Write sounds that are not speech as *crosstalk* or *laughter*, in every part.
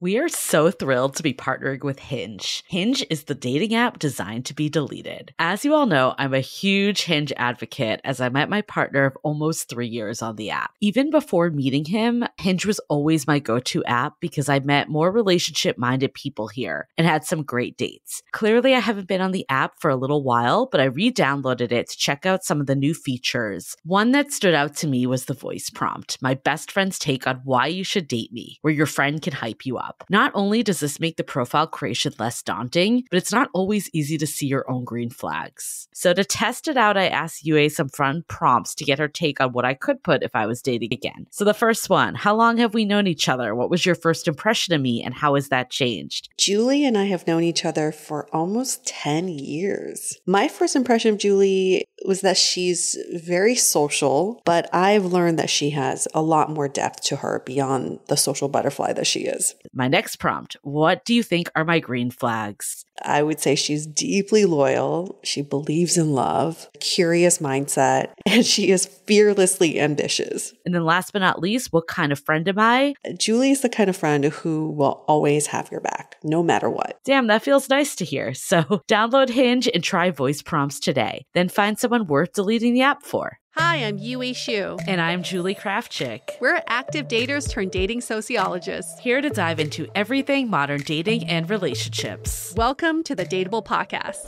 We are so thrilled to be partnering with Hinge. Hinge is the dating app designed to be deleted. As you all know, I'm a huge Hinge advocate as I met my partner of almost three years on the app. Even before meeting him, Hinge was always my go to app because I met more relationship minded people here and had some great dates. Clearly, I haven't been on the app for a little while, but I re downloaded it to check out some of the new features. One that stood out to me was the voice prompt, my best friend's take on why you should date me, where your friend can hype you up Not only does this make the profile creation less daunting, but it's not always easy to see your own green flags. So to test it out, I asked Yue some fun prompts to get her take on what I could put if I was dating again. So the first one, how long have we known each other? What was your first impression of me and how has that changed? Julie and I have known each other for almost 10 years. My first impression of Julie was that she's very social, but I've learned that she has a lot more depth to her beyond the social butterfly that she is. My next prompt What do you think are my green flags? I would say she's deeply loyal. She believes in love, curious mindset, *laughs* and she is fearlessly ambitious. And then last but not least, what kind of friend am I? Julie is the kind of friend who will always have your back, no matter what. Damn, that feels nice to hear. So *laughs* download Hinge and try voice prompts today. Then find someone worth deleting the app for. Hi, I'm Yue Xu. And I'm Julie Krafchick. We're active daters turned dating sociologists. Here to dive into everything modern dating and relationships. Welcome to the Dateable Podcast.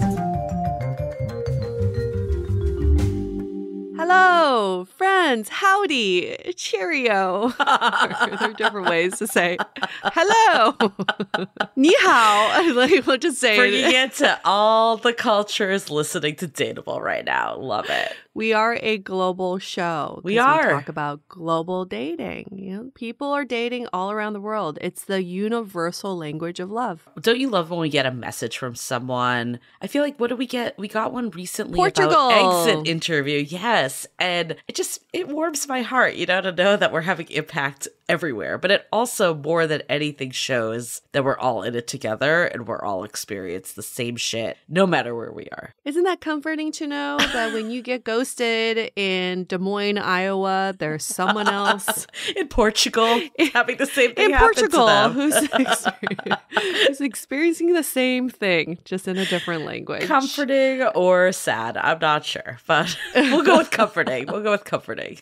Hello, friends. Howdy. Cheerio. *laughs* there are different ways to say hello. *laughs* Ni hao. *laughs* Like, we'll just say Bringing it to all the cultures listening to Dateable right now. Love it. We are a global show. We are. We talk about global dating. You know, people are dating all around the world. It's the universal language of love. Don't you love when we get a message from someone? I feel like what did we get? We got one recently Portugal. about exit interview. Yes, and it just it warms my heart, you know, to know that we're having impact everywhere. But it also more than anything shows that we're all in it together and we're all experience the same shit, no matter where we are. Isn't that comforting to know that when you get *laughs* ghosted in Des Moines, Iowa, there's someone else *laughs* in Portugal *laughs* having the same thing in Portugal who's, *laughs* who's experiencing the same thing, just in a different language. Comforting or sad, I'm not sure, but we'll go with comforting. We'll go with comforting.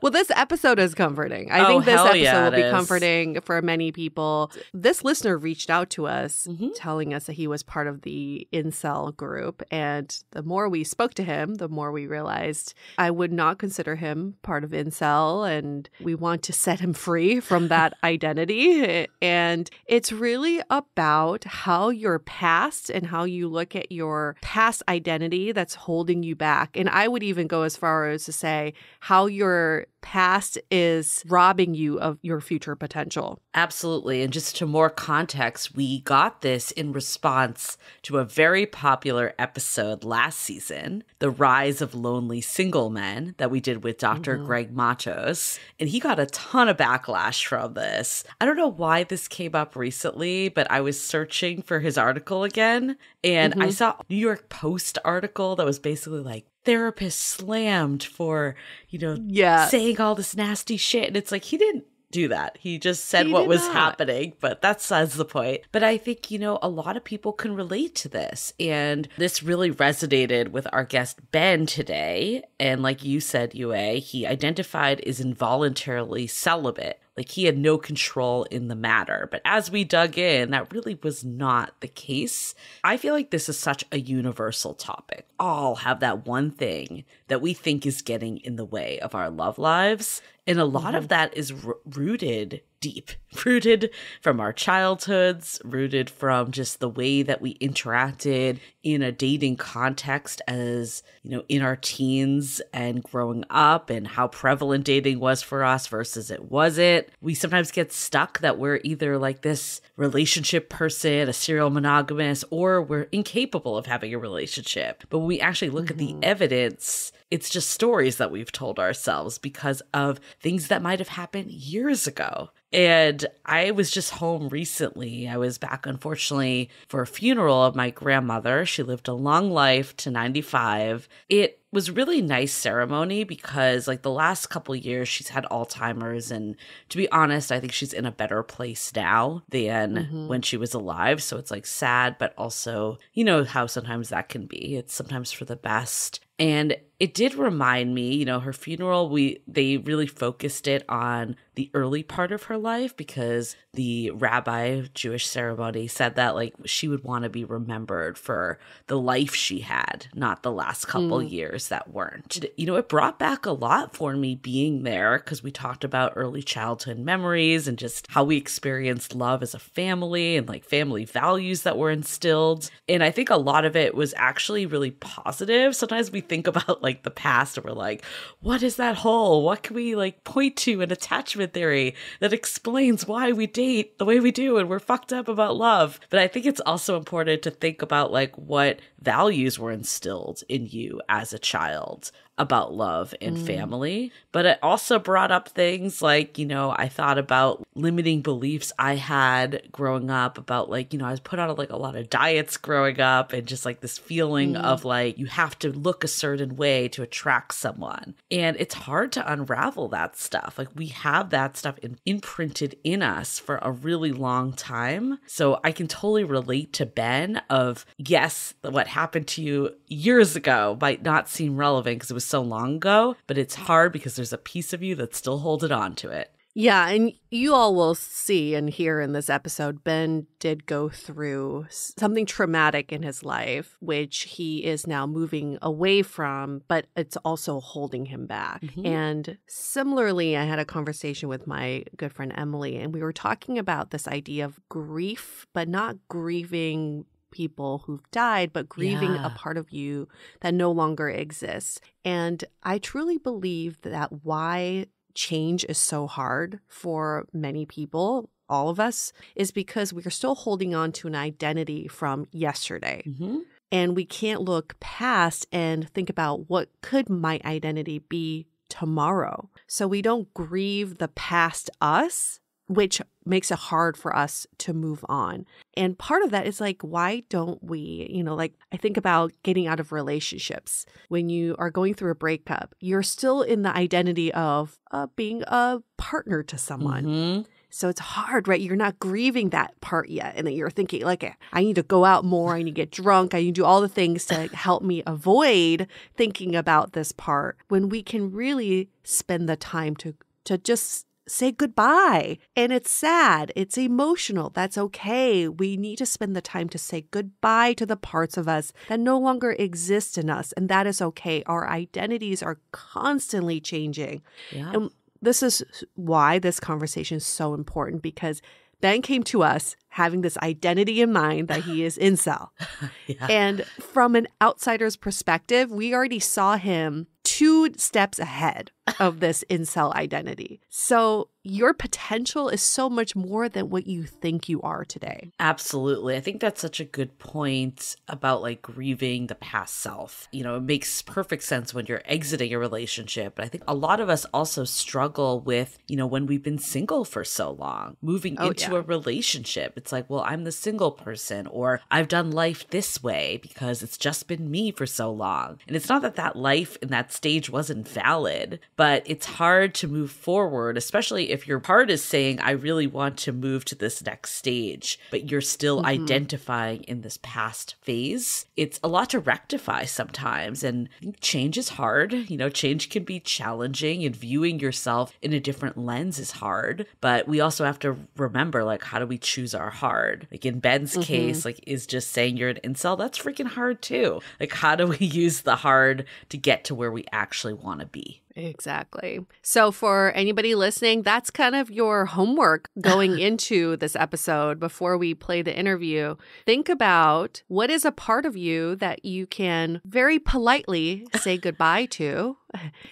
well, this episode is comforting. I Oh, think this episode yeah, will be is. comforting for many people. This listener reached out to us Mhm. telling us that he was part of the incel group. And the more we spoke to him, the more we realized I would not consider him part of incel. And we want to set him free from *laughs* that identity. And it's really about how your past and how you look at your past identity that's holding you back. And I would even go as far as to say how your past is robbing you of your future potential. Absolutely. And just to more context, we got this in response to a very popular episode last season, The Rise of Lonely Single Men, that we did with doctor mm-hmm. Greg Matos, And he got a ton of backlash from this. I don't know why this came up recently, but I was searching for his article again and I mm-hmm. saw a New York Post article that was basically like, therapist slammed for, you know, Yeah. saying all this nasty shit. And it's like, he didn't do that. He just said He what was not. happening, but that's the point. But I think, you know, a lot of people can relate to this. And this really resonated with our guest Ben today. And like you said, Yue, he identified as involuntarily celibate. Like he had no control in the matter. But as we dug in, that really was not the case. I feel like this is such a universal topic. All have that one thing that we think is getting in the way of our love lives. And a lot of mm-hmm. that is r- rooted deep, *laughs* rooted from our childhoods, rooted from just the way that we interacted in a dating context as, you know, in our teens and growing up and how prevalent dating was for us versus it wasn't. We sometimes get stuck that we're either like this relationship person, a serial monogamous, or we're incapable of having a relationship. But when we actually look at the mm-hmm. evidence, it's just stories that we've told ourselves because of things that might have happened years ago. And I was just home recently. I was back, unfortunately, for a funeral of my grandmother. She lived a long life to 95. It was really nice ceremony because like the last couple years she's had alzheimer's and to be honest i think she's in a better place now than mm-hmm. when she was alive so it's like sad but also you know how sometimes that can be it's sometimes for the best and it did remind me you know her funeral we they really focused it on the early part of her life because the rabbi jewish ceremony said that like she would want to be remembered for the life she had not the last couple mm. years that weren't. You know it brought back a lot for me being there because we talked about early childhood memories and just how we experienced love as a family and like family values that were instilled. And i think a lot of it was actually really positive. Sometimes we think *laughs* about like the past and we're like what is that hole what can we like point to an attachment theory that explains why we date the way we do and we're fucked up about love. But I think it's also important to think about like what values were instilled in you as a child about love and mm. family. But it also brought up things like, you know, I thought about limiting beliefs I had growing up about like, you know, I was put on like a lot of diets growing up and just like this feeling mm. of like you have to look a certain way to attract someone. And it's hard to unravel that stuff. Like we have that stuff in- imprinted in us for a really long time. So I can totally relate to Ben of yes, what happened to you years ago might not seem relevant because it was so long ago, but it's hard because there's a piece of you that's still holding on to it. Yeah, and you all will see and hear in this episode, Ben did go through something traumatic in his life, which he is now moving away from, but it's also holding him back. Mm-hmm. And similarly, I had a conversation with my good friend Emily, and we were talking about this idea of grief, but not grieving people who've died, but grieving yeah. a part of you that no longer exists. And I truly believe that why change is so hard for many people, all of us, is because we are still holding on to an identity from yesterday. Mm-hmm. And we can't look past and think about what could my identity be tomorrow. So we don't grieve the past us which makes it hard for us to move on. And part of that is like, why don't we, you know, like I think about getting out of relationships. When you are going through a breakup, you're still in the identity of uh, being a partner to someone. Mm-hmm. So it's hard, right? You're not grieving that part yet. And then you're thinking, like, I need to go out more. I need to get drunk. I need to do all the things to help me avoid thinking about this part when we can really spend the time to to just say goodbye. And it's sad, it's emotional. That's okay. We need to spend the time to say goodbye to the parts of us that no longer exist in us. And that is okay. Our identities are constantly changing. Yeah. And this is why this conversation is so important because Ben came to us having this identity in mind that he is incel. *laughs* yeah. And from an outsider's perspective, we already saw him two steps ahead of this incel identity. So your potential is so much more than what you think you are today. Absolutely. I think that's such a good point about like grieving the past self. You know, it makes perfect sense when you're exiting a relationship. But I think a lot of us also struggle with, you know, when we've been single for so long, moving oh, into yeah. a relationship. It's like, well, I'm the single person, or I've done life this way because it's just been me for so long. And it's not that that life in that stage wasn't valid, but it's hard to move forward, especially if your heart is saying, I really want to move to this next stage, but you're still mm-hmm. identifying in this past phase. It's a lot to rectify sometimes. And change is hard. You know, change can be challenging, and viewing yourself in a different lens is hard. But we also have to remember, like, how do we choose our hard? Like in Ben's mm-hmm. case, like, is just saying you're an incel, that's freaking hard too. Like, how do we *laughs* use the hard to get to where we actually want to be? Exactly. So, for anybody listening, that's kind of your homework going *laughs* into this episode before we play the interview. Think about what is a part of you that you can very politely say goodbye to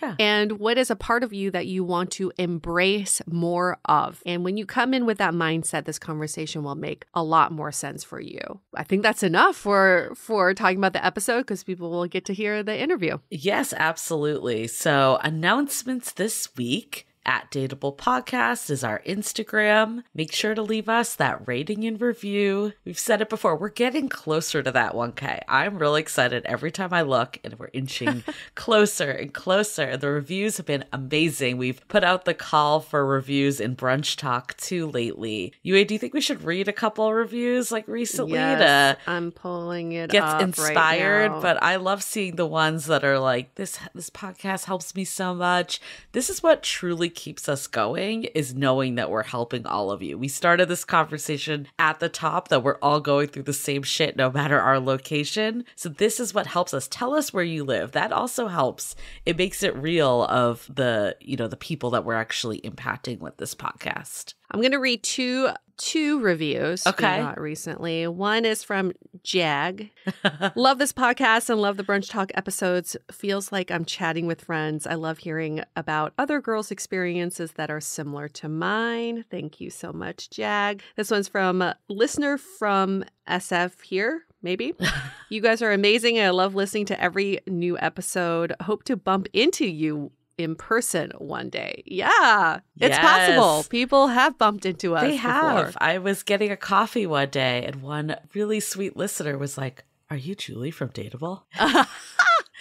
Yeah. And what is a part of you that you want to embrace more of? And when you come in with that mindset, this conversation will make a lot more sense for you. I think that's enough for for talking about the episode because people will get to hear the interview. Yes, absolutely. So, announcements this week. At Dateable Podcast is our Instagram. Make sure to leave us that rating and review. We've said it before, we're getting closer to that 1K. I'm really excited every time I look, and we're inching *laughs* closer and closer. The reviews have been amazing. We've put out the call for reviews in Brunch Talk too lately. Yue, do you think we should read a couple of reviews like recently Yes, to I'm pulling it gets up right inspired now. but i love seeing the ones that are like this this podcast helps me so much this is what truly keeps us going is knowing that we're helping all of you. We started this conversation at the top that we're all going through the same shit no matter our location. So this is what helps us. Tell us where you live. That also helps. It makes it real of the you know the people that we're actually impacting with this podcast. I'm going to read two two reviews Okay. got recently. One is from Jag. *laughs* love this podcast and love the brunch talk episodes. Feels like I'm chatting with friends. I love hearing about other girls' experiences that are similar to mine. Thank you so much, Jag. This one's from a listener from SF here. Maybe. *laughs* you guys are amazing. I love listening to every new episode. Hope to bump into you in person one day. Yeah, it's Yes. possible. People have bumped into us. They have. before. I was getting a coffee one day, and one really sweet listener was like, Are you Julie from Dateable? *laughs*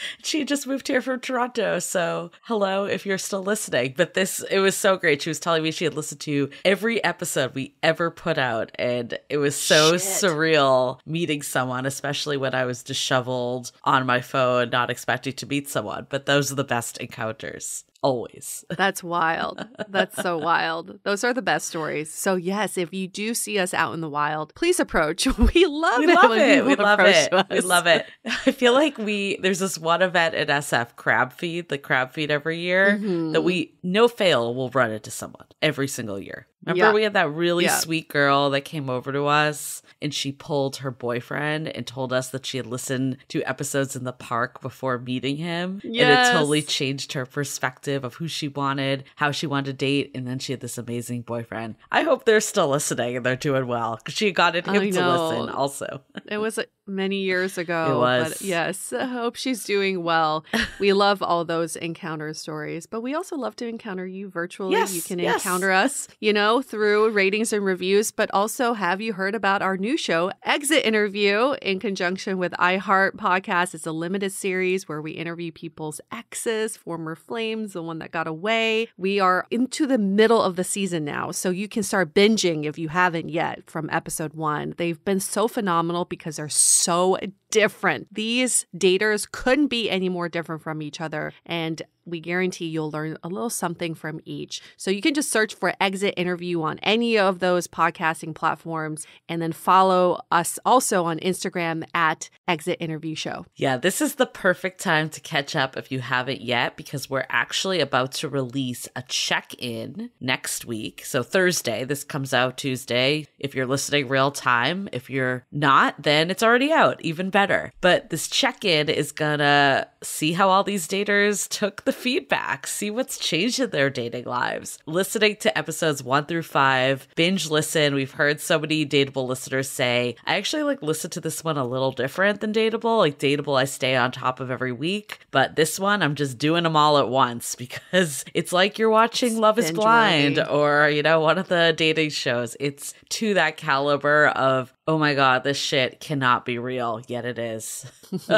*laughs* she just moved here from Toronto. So, hello if you're still listening. But this, it was so great. She was telling me she had listened to every episode we ever put out. And it was so Shit. surreal meeting someone, especially when I was disheveled on my phone, not expecting to meet someone. But those are the best encounters. Always. *laughs* That's wild. That's so wild. Those are the best stories. So yes, if you do see us out in the wild, please approach. *laughs* We love we it. love it. We love it. We love it. *laughs* I feel like we there's this one event at SF Crab Feed, the Crab Feed every year Mhm. that we no fail will run into someone every single year. Remember Yeah. we had that really Yeah. sweet girl that came over to us and she pulled her boyfriend and told us that she had listened to episodes in the park before meeting him. And it totally changed her perspective of who she wanted, how she wanted to date, and then she had this amazing boyfriend. I hope they're still listening and they're doing well because she got him to listen also. It was uh, many years ago. It was. But yes, I hope she's doing well. We *laughs* love all those encounter stories, but we also love to encounter you virtually. Yes, you can yes. encounter us, you know, through ratings and reviews, but also have you heard about our new show, Exit Interview, in conjunction with iHeart Podcast? It's a limited series where we interview people's exes, former flames, the one that got away. We are into the middle of the season now, so you can start binging if you haven't yet from episode one. They've been so phenomenal because they're so so different. These daters couldn't be any more different from each other. And we guarantee you'll learn a little something from each. So you can just search for Exit Interview on any of those podcasting platforms and then follow us also on Instagram at Exit Interview Show. Yeah, this is the perfect time to catch up if you haven't yet because we're actually about to release a check in next week. So, Thursday, this comes out Tuesday. If you're listening real time, if you're not, then it's already out, even better. But this check in is gonna see how all these daters took the feedback, see what's changed in their dating lives. Listening to episodes one through five, binge listen. We've heard so many dateable listeners say, I actually like listen to this one a little different than dateable. Like dateable, I stay on top of every week, but this one, I'm just doing them all at once *laughs* because it's like you're watching Love is Blind or, you know, one of the dating shows. It's to that caliber of, oh my God, this shit cannot be real, yet it is. *laughs*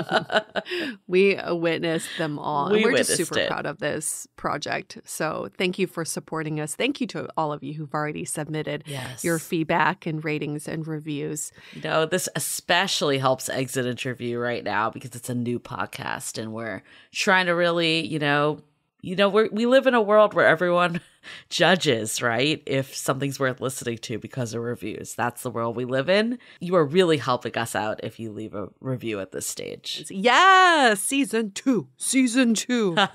We witnessed them all. We and we're just super it. proud of this project. So thank you for supporting us. Thank you to all of you who've already submitted Yes. your feedback and ratings and reviews. No, this especially helps Exit Interview right now because it's a new podcast and we're trying to really, you know, you know, we we live in a world where everyone *laughs* judges, right? If something's worth listening to because of reviews. That's the world we live in. You are really helping us out if you leave a review at this stage. Yes, season two. Season two. *laughs*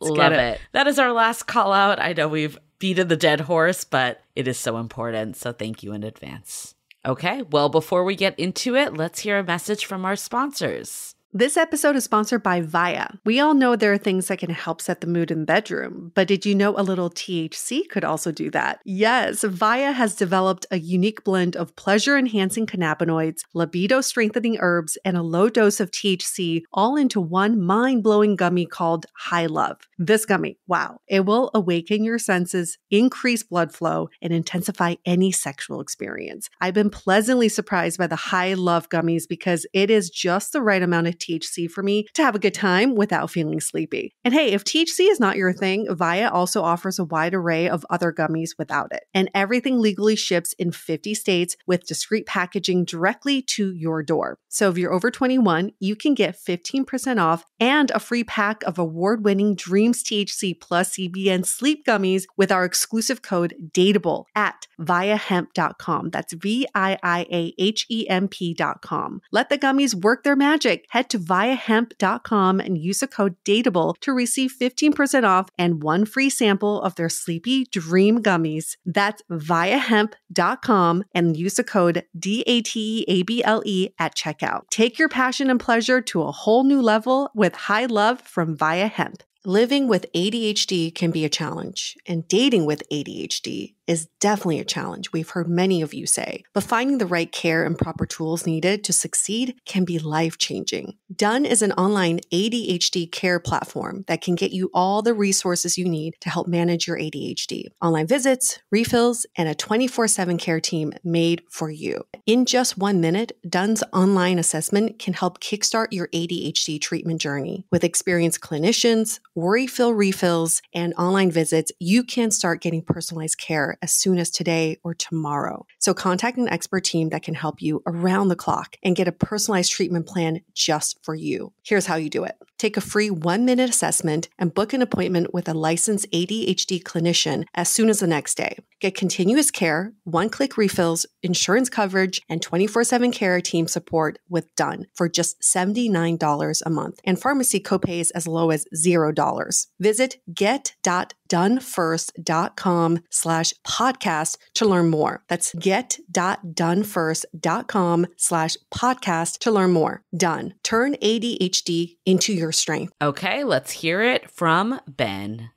Love it. it. That is our last call out. I know we've beaten the dead horse, but it is so important. So thank you in advance. Okay, well, before we get into it, let's hear a message from our sponsors. This episode is sponsored by Viia. We all know there are things that can help set the mood in the bedroom, but did you know a little THC could also do that? Yes, Viia has developed a unique blend of pleasure enhancing cannabinoids, libido strengthening herbs, and a low dose of THC all into one mind blowing gummy called High Love. This gummy, wow, it will awaken your senses, increase blood flow, and intensify any sexual experience. I've been pleasantly surprised by the High Love gummies because it is just the right amount of THC for me to have a good time without feeling sleepy. And hey, if THC is not your thing, Viia also offers a wide array of other gummies without it. And everything legally ships in 50 states with discreet packaging directly to your door. So if you're over 21, you can get 15% off and a free pack of award winning Dreams THC plus CBN sleep gummies with our exclusive code DATEABLE at viahemp.com. That's V I I A H E M P.com. Let the gummies work their magic. Head to viiahemp.com and use the code DATEABLE to receive 15% off and one free sample of their Sleepy Dream gummies. That's viiahemp.com and use the code D-A-T-E-A-B-L-E at checkout. Take your passion and pleasure to a whole new level with high love from Viia Hemp. Living with ADHD can be a challenge, and dating with ADHD is definitely a challenge. We've heard many of you say, but finding the right care and proper tools needed to succeed can be life changing. Done is an online ADHD care platform that can get you all the resources you need to help manage your ADHD. Online visits, refills, and a 24 7 care team made for you. In just one minute, Done's online assessment can help kickstart your ADHD treatment journey. With experienced clinicians, worry fill refills, and online visits, you can start getting personalized care as soon as today or tomorrow. So contact an expert team that can help you around the clock and get a personalized treatment plan just for you. Here's how you do it. Take a free one minute assessment and book an appointment with a licensed ADHD clinician as soon as the next day. Get continuous care, one click refills, insurance coverage, and 24 7 care team support with Done for just $79 a month and pharmacy copays as low as $0. Visit get.donefirst.com slash podcast to learn more. That's get.donefirst.com slash podcast to learn more. Done. Turn ADHD into your strength. Okay, let's hear it from Ben.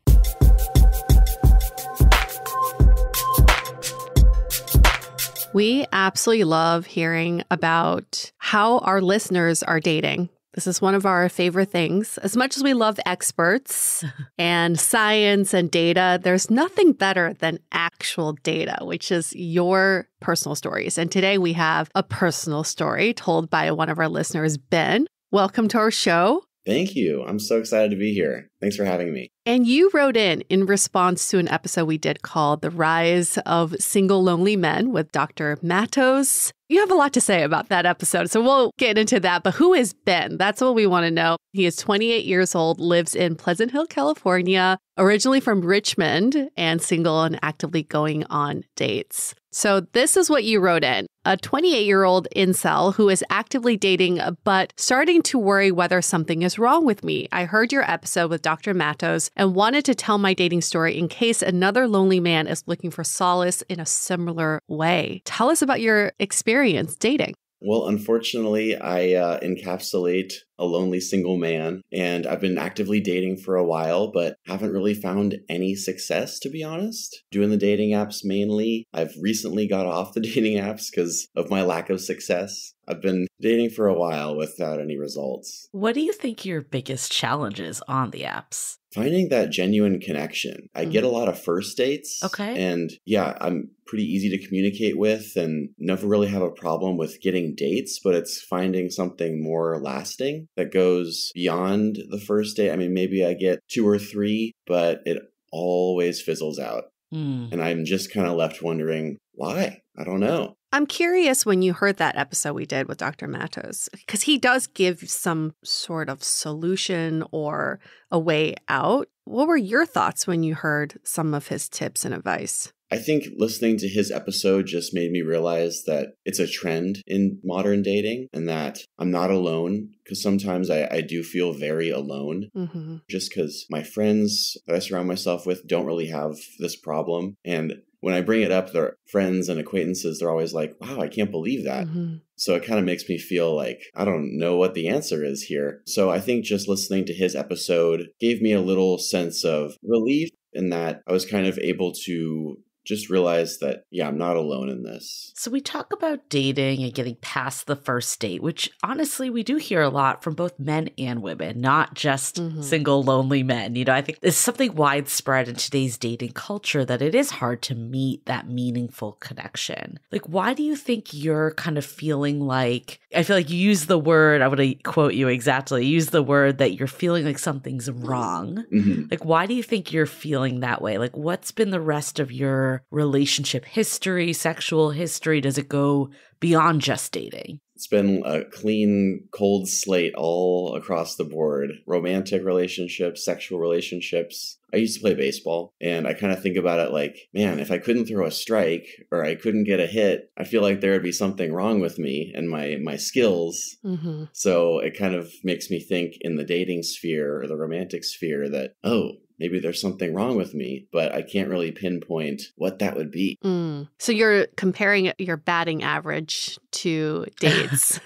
We absolutely love hearing about how our listeners are dating. This is one of our favorite things. As much as we love experts *laughs* and science and data, there's nothing better than actual data, which is your personal stories. And today we have a personal story told by one of our listeners, Ben. Welcome to our show. Thank you. I'm so excited to be here. Thanks for having me. And you wrote in in response to an episode we did called The Rise of Single Lonely Men with Dr. Matos. You have a lot to say about that episode, so we'll get into that. But who is Ben? That's what we want to know. He is 28 years old, lives in Pleasant Hill, California, originally from Richmond, and single and actively going on dates. So, this is what you wrote in a 28 year old incel who is actively dating, but starting to worry whether something is wrong with me. I heard your episode with Dr. Matos and wanted to tell my dating story in case another lonely man is looking for solace in a similar way. Tell us about your experience dating. Well, unfortunately, I uh, encapsulate a lonely single man, and I've been actively dating for a while, but haven't really found any success, to be honest. Doing the dating apps mainly. I've recently got off the *laughs* dating apps because of my lack of success. I've been dating for a while without any results. What do you think your biggest challenges on the apps? Finding that genuine connection. I mm-hmm. get a lot of first dates. Okay. And yeah, I'm pretty easy to communicate with and never really have a problem with getting dates, but it's finding something more lasting that goes beyond the first date. I mean, maybe I get two or three, but it always fizzles out. Mm. And I'm just kind of left wondering why. I don't know. I'm curious when you heard that episode we did with Dr. Matos, because he does give some sort of solution or a way out. What were your thoughts when you heard some of his tips and advice? I think listening to his episode just made me realize that it's a trend in modern dating and that I'm not alone because sometimes I, I do feel very alone Mm-hmm. just because my friends that I surround myself with don't really have this problem. And when I bring it up, their friends and acquaintances, they're always like, wow, I can't believe that. Mhm. So it kind of makes me feel like I don't know what the answer is here. So I think just listening to his episode gave me a little sense of relief in that I was kind of able to just realize that, yeah, I'm not alone in this. So we talk about dating and getting past the first date, which honestly we do hear a lot from both men and women, not just Mhm. single lonely men. You know, I think it's something widespread in today's dating culture that it is hard to meet that meaningful connection. Like why do you think you're kind of feeling like I feel like you use the word, I want to quote you exactly. Use the word that you're feeling like something's wrong. Mhm. Like, why do you think you're feeling that way? Like, what's been the rest of your relationship history, sexual history? Does it go beyond just dating? It's been a clean, cold slate all across the board romantic relationships, sexual relationships. I used to play baseball, and I kind of think about it like, man, if I couldn't throw a strike or I couldn't get a hit, I feel like there would be something wrong with me and my, my skills. Mm-hmm. So it kind of makes me think in the dating sphere or the romantic sphere that, oh, maybe there's something wrong with me, but I can't really pinpoint what that would be. Mm. So you're comparing your batting average to dates, *laughs* *laughs*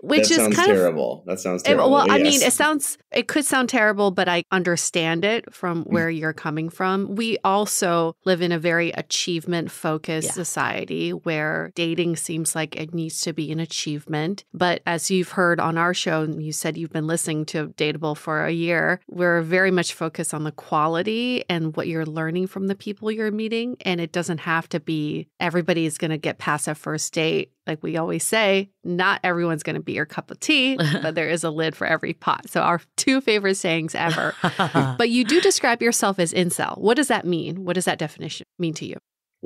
which that is sounds kind of terrible. That sounds terrible. Well, but I mean, it sounds, it could sound terrible, but I understand it from Mm. where you're coming from. We also live in a very achievement focused Yeah. society where dating seems like it needs to be an achievement. But as you've heard on our show, and you said you've been listening to Dateable for a year, we're very much focused on the quality and what you're learning from the people you're meeting. And it doesn't have to be everybody's going to get past a first date. Like we always say, not everyone's going to be your cup of tea, *laughs* but there is a lid for every pot. So, our two favorite sayings ever. *laughs* But you do describe yourself as incel. What does that mean? What does that definition mean to you?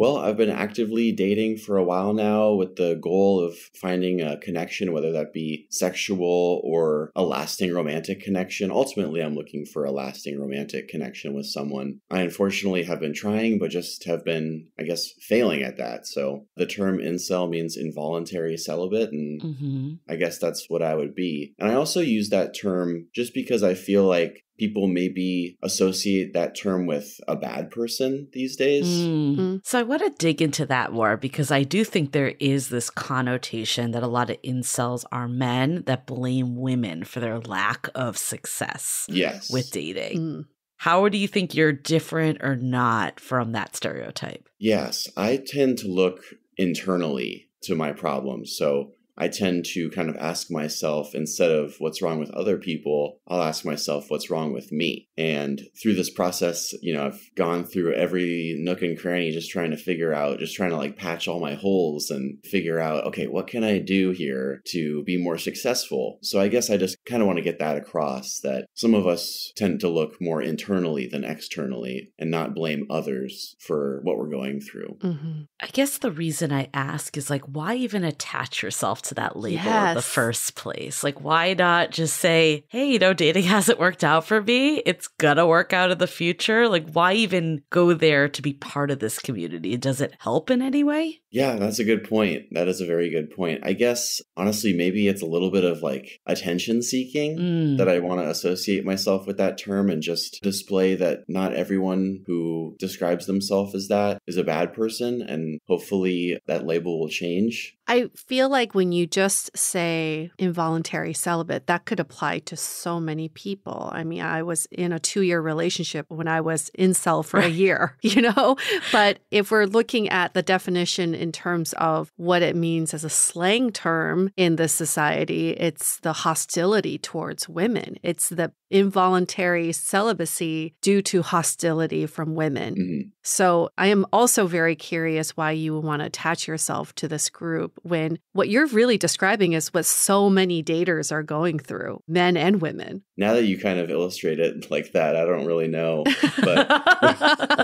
Well, I've been actively dating for a while now with the goal of finding a connection, whether that be sexual or a lasting romantic connection. Ultimately, I'm looking for a lasting romantic connection with someone. I unfortunately have been trying, but just have been, I guess, failing at that. So the term incel means involuntary celibate, and hmm I guess that's what I would be. And I also use that term just because I feel like people maybe associate that term with a bad person these days. Mm. Mm. So I want to dig into that more because I do think there is this connotation that a lot of incels are men that blame women for their lack of success Yes. with dating. Mm. How do you think you're different or not from that stereotype? Yes, I tend to look internally to my problems. So I tend to kind of ask myself instead of what's wrong with other people, I'll ask myself what's wrong with me. And through this process, you know, I've gone through every nook and cranny just trying to figure out, just trying to like patch all my holes and figure out, okay, what can I do here to be more successful? So I guess I just kind of want to get that across that some of us tend to look more internally than externally and not blame others for what we're going through. Mhm. I guess the reason I ask is like, why even attach yourself that label in the first place? Like, why not just say, hey, you know, dating *laughs* hasn't worked out for me. It's gonna work out in the future. Like, why even go there to be part of this community? Does it help in any way? Yeah, that's a good point. That is a very good point. I guess, honestly, maybe it's a little bit of like attention seeking Mm. that I want to associate myself with that term and just display that not everyone who describes themselves as that is a bad person. And hopefully that label will change. I feel like when you just say involuntary celibate, that could apply to so many people. I mean, I was in a two year relationship when I was incel for a year, *laughs* you know? But if we're looking at the definition in terms of what it means as a slang term in this society, it's the hostility towards women, it's the involuntary celibacy due to hostility from women. Mhm. So I am also very curious why you would want to attach yourself to this group when what you're really describing is what so many daters are going through, men and women. Now that you kind of illustrate it like that, I don't really know. But *laughs* *laughs*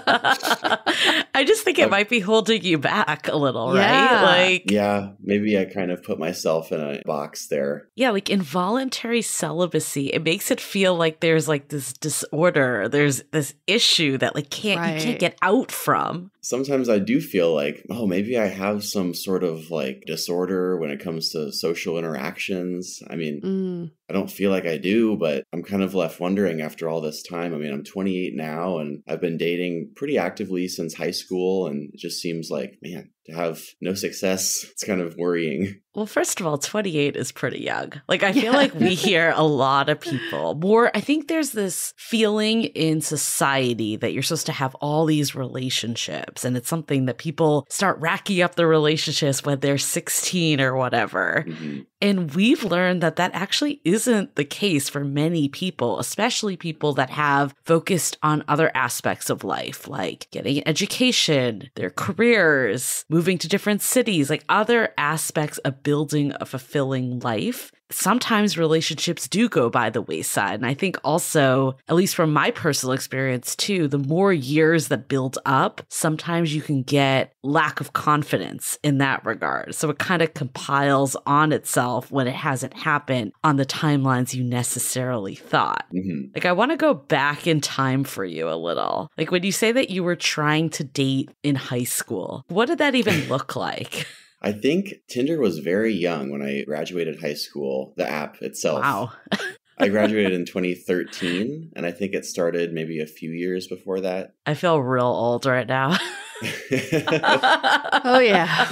I just think it Um, might be holding you back a little, Yeah. right? Like, Yeah, maybe I kind of put myself in a box there. Yeah, like involuntary celibacy, it makes it feel like there's like this disorder, there's this issue that like can't you can't get out from. Sometimes I do feel like, oh, maybe I have some sort of like disorder when it comes to social interactions. I mean, Mm. I don't feel like I do, but I'm kind of left wondering after all this time. I mean, I'm 28 now and I've been dating pretty actively since high school. And it just seems like, man, to have no success, it's kind of worrying. Well, first of all, 28 is pretty young. Like, I feel Yeah. like we *laughs* hear a lot of people more. I think there's this feeling in society that you're supposed to have all these relationships, and it's something that people start racking up the relationships when they're 16 or whatever. Mhm. And we've learned that that actually isn't the case for many people, especially people that have focused on other aspects of life, like getting an education, their careers, moving to different cities, like other aspects of building a fulfilling life. Sometimes relationships do go by the wayside. And I think also, at least from my personal experience too, the more years that build up, sometimes you can get lack of confidence in that regard. So it kind of compiles on itself when it hasn't happened on the timelines you necessarily thought. Mhm. Like, I want to go back in time for you a little. Like, when you say that you were trying to date in high school, what did that even look like? *laughs* I think Tinder was very young when I graduated high school, the app itself. Wow. I graduated *laughs* in 2013, and I think it started maybe a few years before that. I feel real old right now. *laughs* Oh, yeah.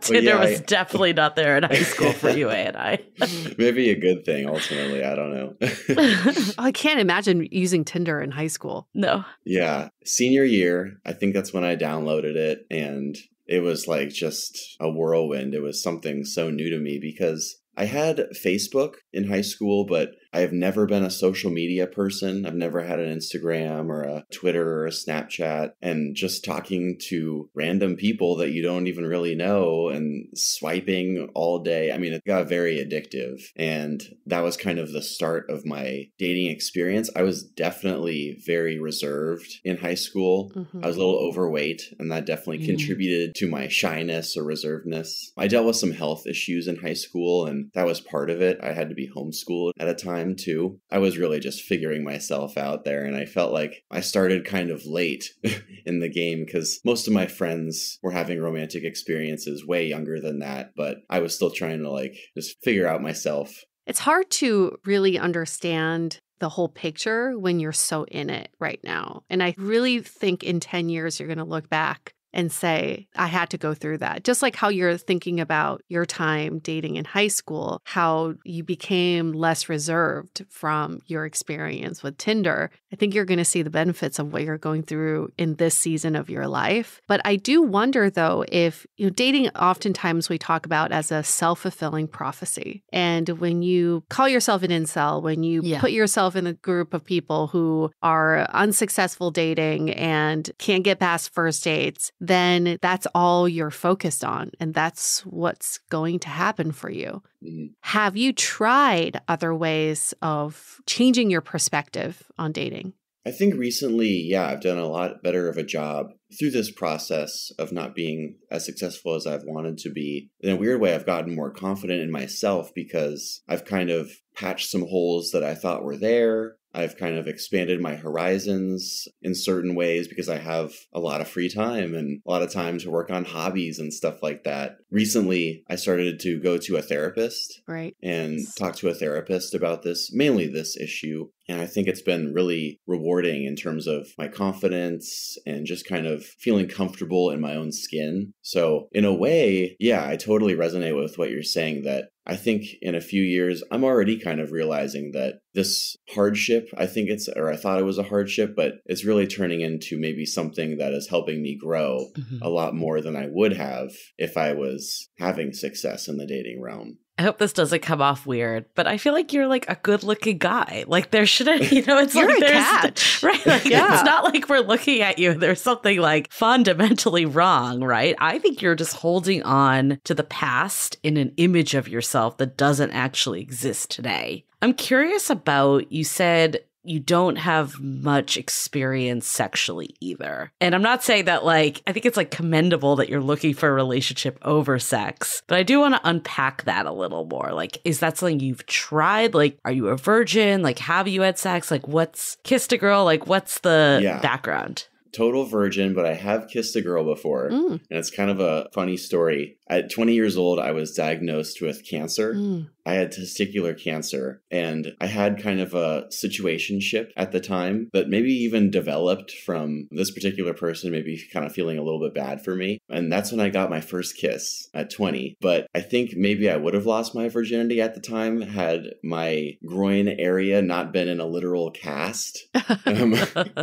Tinder yeah, was I- definitely not there in high school for you, A and I. *laughs* maybe a good thing ultimately. I don't know. Oh, I can't imagine using Tinder in high school. no. yeah, senior year, I think that's when I downloaded it, and it was like just a whirlwind. It was something so new to me because I had Facebook in high school, but I have never been a social media person. I've never had an Instagram or a Twitter or a Snapchat. And just talking to random people that you don't even really know and swiping all day. I mean, it got very addictive. And that was kind of the start of my dating experience. I was definitely very reserved in high school. Mhm. I was a little overweight, and that definitely Mm. contributed to my shyness or reservedness. I dealt with some health issues in high school, and that was part of it. I had to be homeschooled at a time too. I was really just figuring myself out there, and I felt like I started kind of late *laughs* in the game because most of my friends were having romantic experiences way younger than that, but I was still trying to like just figure out myself. It's hard to really understand the whole picture when you're so in it right now. And I really think in 10 years, you're going to look back and say, I had to go through that. Just like how you're thinking about your time dating in high school, how you became less reserved from your experience with Tinder. I think you're going to see the benefits of what you're going through in this season of your life. But I do wonder, though, if you know, dating oftentimes we talk about as a self fulfilling prophecy. And when you call yourself an incel, when you Yeah. put yourself in a group of people who are unsuccessful dating and can't get past first dates, then that's all you're focused on. And that's what's going to happen for you. Mhm. Have you tried other ways of changing your perspective on dating? I think recently, yeah, I've done a lot better of a job through this process of not being as successful as I've wanted to be. In a weird way, I've gotten more confident in myself because I've kind of patched some holes that I thought were there. I've kind of expanded my horizons in certain ways because I have a lot of free time and a lot of time to work on hobbies and stuff like that. Recently, I started to go to a therapist Right. and talk to a therapist about this, mainly this issue. And I think it's been really rewarding in terms of my confidence and just kind of feeling comfortable in my own skin. So, in a way, yeah, I totally resonate with what you're saying that I think in a few years, I'm already kind of realizing that this hardship, I think it's, or I thought it was a hardship, but it's really turning into maybe something that is helping me grow Mhm. a lot more than I would have if I was having success in the dating realm. I hope this doesn't come off weird, but I feel like you're like a good looking guy. Like there shouldn't, *laughs* you know, it's You're like a there's catch. *laughs* right. Like Yeah. it's not like we're looking at you. There's something like fundamentally wrong, right? I think you're just holding on to the past in an image of yourself that doesn't actually exist today. I'm curious about you said you don't have much experience sexually either. And I'm not saying that, like, I think it's like commendable that you're looking for a relationship over sex, but I do want to unpack that a little more. Like, is that something you've tried? Like, are you a virgin? Like, have you had sex? Like, what's kissed a girl? Like, what's the Yeah. background? Total virgin, but I have kissed a girl before. Mm, And it's kind of a funny story. At 20 years old, I was diagnosed with cancer. mm. I had testicular cancer, and I had kind of a situationship at the time that maybe even developed from this particular person, maybe kind of feeling a little bit bad for me. And that's when I got my first kiss at 20. But I think maybe I would have lost my virginity at the time had my groin area not been in a literal cast. *laughs* Um,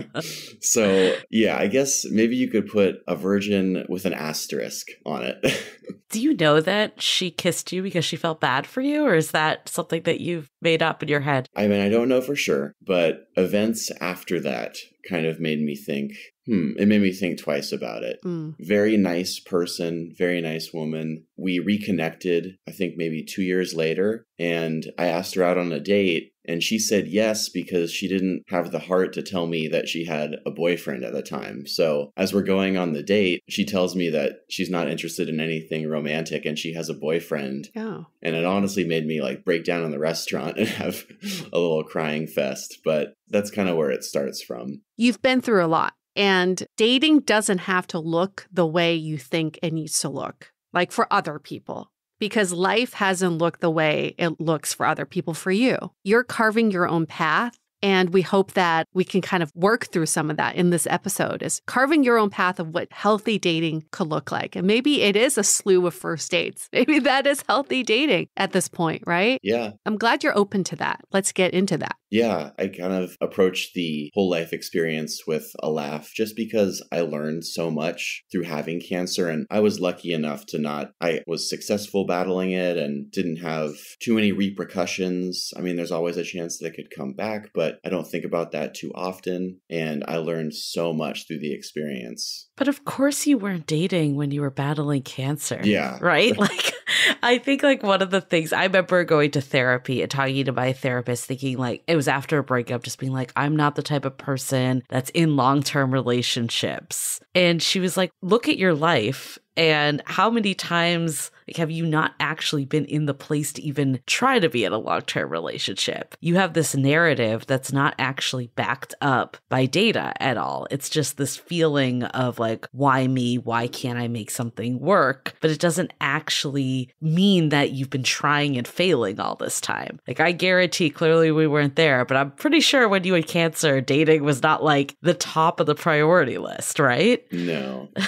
*laughs* so, yeah, I guess maybe you could put a virgin with an asterisk on it. *laughs* Do you know that she kissed you because she felt bad for you, or is that something that you've made up in your head? I mean, I don't know for sure, but events after that kind of made me think, hmm, it made me think twice about it. Mm. Very nice person, very nice woman. We reconnected, I think maybe two years later, and I asked her out on a date. And she said yes because she didn't have the heart to tell me that she had a boyfriend at the time. So, as we're going on the date, she tells me that she's not interested in anything romantic and she has a boyfriend. Yeah. And it honestly made me like break down in the restaurant *laughs* and have a little crying fest. But that's kind of where it starts from. You've been through a lot, and dating doesn't have to look the way you think it needs to look, like for other people, because life hasn't looked the way it looks for other people for you. You're carving your own path. And we hope that we can kind of work through some of that in this episode is carving your own path of what healthy dating could look like. And maybe it is a slew of first dates. *laughs* Maybe that is healthy dating at this point, right? Yeah. I'm glad you're open to that. Let's get into that. Yeah. I kind of approached the whole life experience with a laugh just because I learned so much through having cancer. And I was lucky enough to not, I was successful battling it and didn't have too many repercussions. I mean, there's always a chance that it could come back, but I don't think about that too often. And I learned so much through the experience. But of course, you weren't dating when you were battling cancer. Yeah. Right? *laughs* Like, I think, like, one of the things I remember going to therapy and talking to my therapist, thinking, like, it was after a breakup, just being like, I'm not the type of person that's in long term relationships. And she was like, look at your life. And how many times like, have you not actually been in the place to even try to be in a long term relationship? You have this narrative that's not actually backed up by data at all. It's just this feeling of like, why me? Why can't I make something work? But it doesn't actually mean that you've been trying and failing all this time. Like, I guarantee clearly we weren't there, but I'm pretty sure when you had cancer, dating was not like the top of the priority list, right? No. *laughs*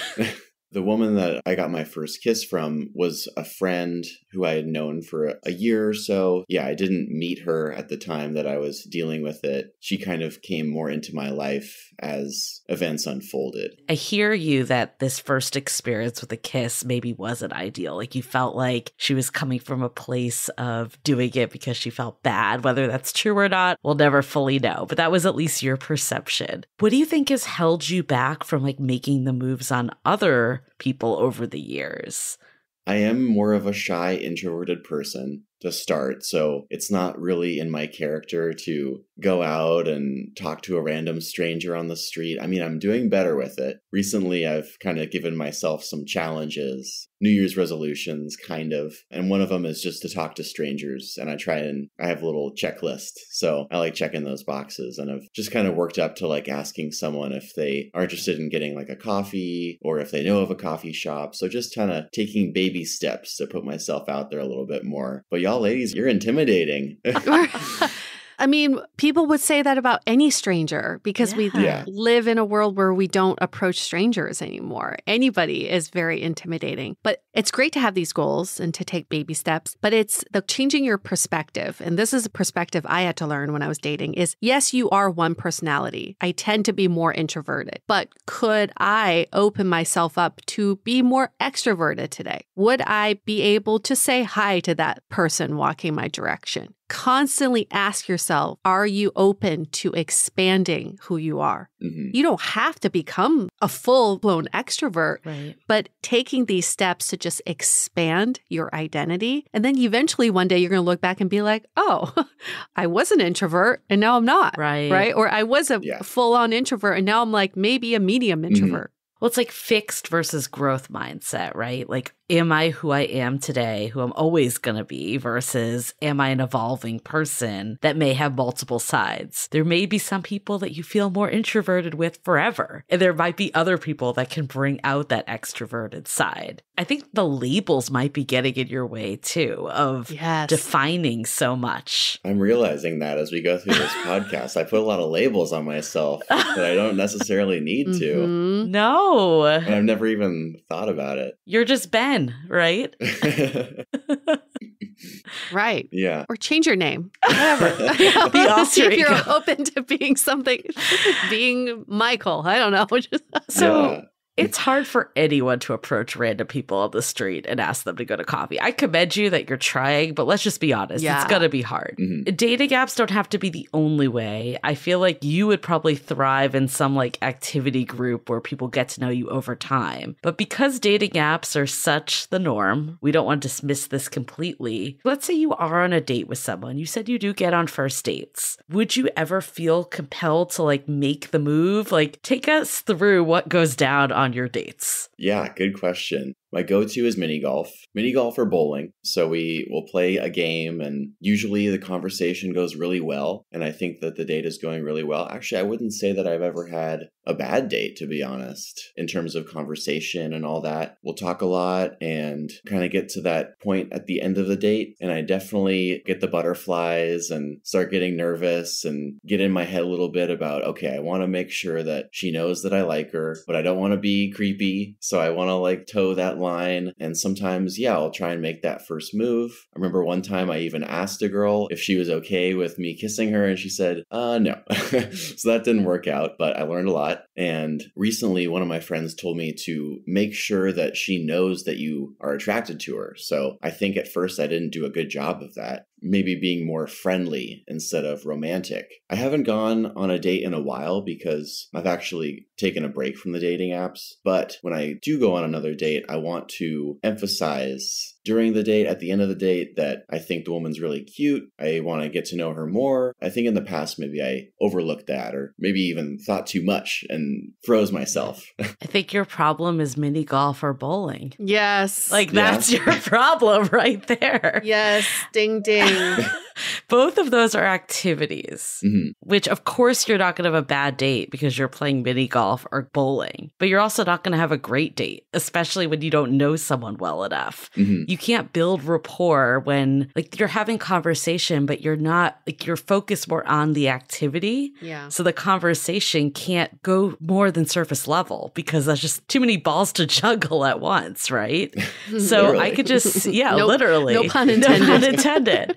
the woman that I got my first kiss from was a friend who I had known for a- year or so. Yeah, I didn't meet her at the time that I was dealing with it. She kind of came more into my life as events unfolded. I hear you that this first experience with a kiss maybe wasn't ideal. Like you felt like she was coming from a place of doing it because she felt bad. Whether that's true or not, we'll never fully know. But that was at least your perception. What do you think has held you back from like making the moves on other people over the years? I am more of a shy, introverted person to start, so it's not really in my character to go out and talk to a random stranger on the street. I mean, I'm doing better with it. Recently, I've kind of given myself some challenges, New Year's resolutions, kind of, and one of them is just to talk to strangers. And I try and I have a little checklist, so I like checking those boxes, and I've just kind of worked up to like asking someone if they are interested in getting like a coffee or if they know of a coffee shop. So just kind of taking baby steps to put myself out there a little bit more. But y'all ladies, you're intimidating. *laughs* *laughs* I mean, people would say that about any stranger because we Yeah. Yeah. live in a world where we don't approach strangers anymore. Anybody is very intimidating. But it's great to have these goals and to take baby steps, but it's the changing your perspective. And this is a perspective I had to learn when I was dating is yes, you are one personality. I tend to be more introverted, but could I open myself up to be more extroverted today? Would I be able to say hi to that person walking my direction? Constantly ask yourself, are you open to expanding who you are? hmm You don't have to become a full blown extrovert, Right. but taking these steps to just expand your identity. And then eventually one day you're going to look back and be like, oh, *laughs* I was an introvert and now I'm not. Right. Right. Or I was a Yeah. full on introvert and now I'm like maybe a medium introvert. Well, it's like fixed versus growth mindset, right? Like, am I who I am today, who I'm always going to be, versus am I an evolving person that may have multiple sides? There may be some people that you feel more introverted with forever, and there might be other people that can bring out that extroverted side. I think the labels might be getting in your way too of Yes. defining so much. I'm realizing that as we go through this *laughs* podcast, I put a lot of labels on myself that I don't necessarily need to. Mhm. No, And I've never even thought about it. you're just Ben, right? *laughs* Right. yeah. Or change your name. *laughs* Whatever. *laughs* The See alter if you're open to being something, being Michael. I don't know. So Yeah. It's hard for anyone to approach random people on the street and ask them to go to coffee. I commend you that you're trying, but let's just be honest, Yeah. it's going to be hard. Mhm. Dating apps don't have to be the only way. I feel like you would probably thrive in some like activity group where people get to know you over time. But because dating apps are such the norm, we don't want to dismiss this completely. Let's say you are on a date with someone. You said you do get on first dates. Would you ever feel compelled to like make the move? Like take us through what goes down on your dates. Yeah, good question. My go to is mini golf. Mini golf or bowling. So we will play a game, and usually the conversation goes really well. And I think that the date is going really well. Actually, I wouldn't say that I've ever had a bad date, to be honest, in terms of conversation and all that. We'll talk a lot and kind of get to that point at the end of the date. And I definitely get the butterflies and start getting nervous and get in my head a little bit about, okay, I want to make sure that she knows that I like her, but I don't want to be creepy. So I want to like toe that line. And sometimes, yeah, I'll try and make that first move. I remember one time I even asked a girl if she was okay with me kissing her, and she said, uh, no. *laughs* so that didn't work out, but I learned a lot. And recently, one of my friends told me to make sure that she knows that you are attracted to her. So I think at first I didn't do a good job of that. Maybe being more friendly instead of romantic. I haven't gone on a date in a while because I've actually taken a break from the dating apps. But when I do go on another date, I want to emphasize during the date, at the end of the date, that I think the woman's really cute. I want to get to know her more. I think in the past, maybe I overlooked that or maybe even thought too much and froze myself. *laughs* I think your problem is mini golf or bowling. yes. Like Yeah. that's your *laughs* problem right there. yes. Ding, ding. *laughs* *laughs* Both of those are activities, Mhm. which of course you're not going to have a bad date because you're playing mini golf or bowling, but you're also not going to have a great date, especially when you don't know someone well enough. Mhm. You can't build rapport when like you're having conversation, but you're not like you're focused more on the activity. yeah. So the conversation can't go more than surface level because that's just too many balls to *laughs* juggle at once, right? *laughs* So I could just, yeah, No- literally. no pun No pun intended. intended.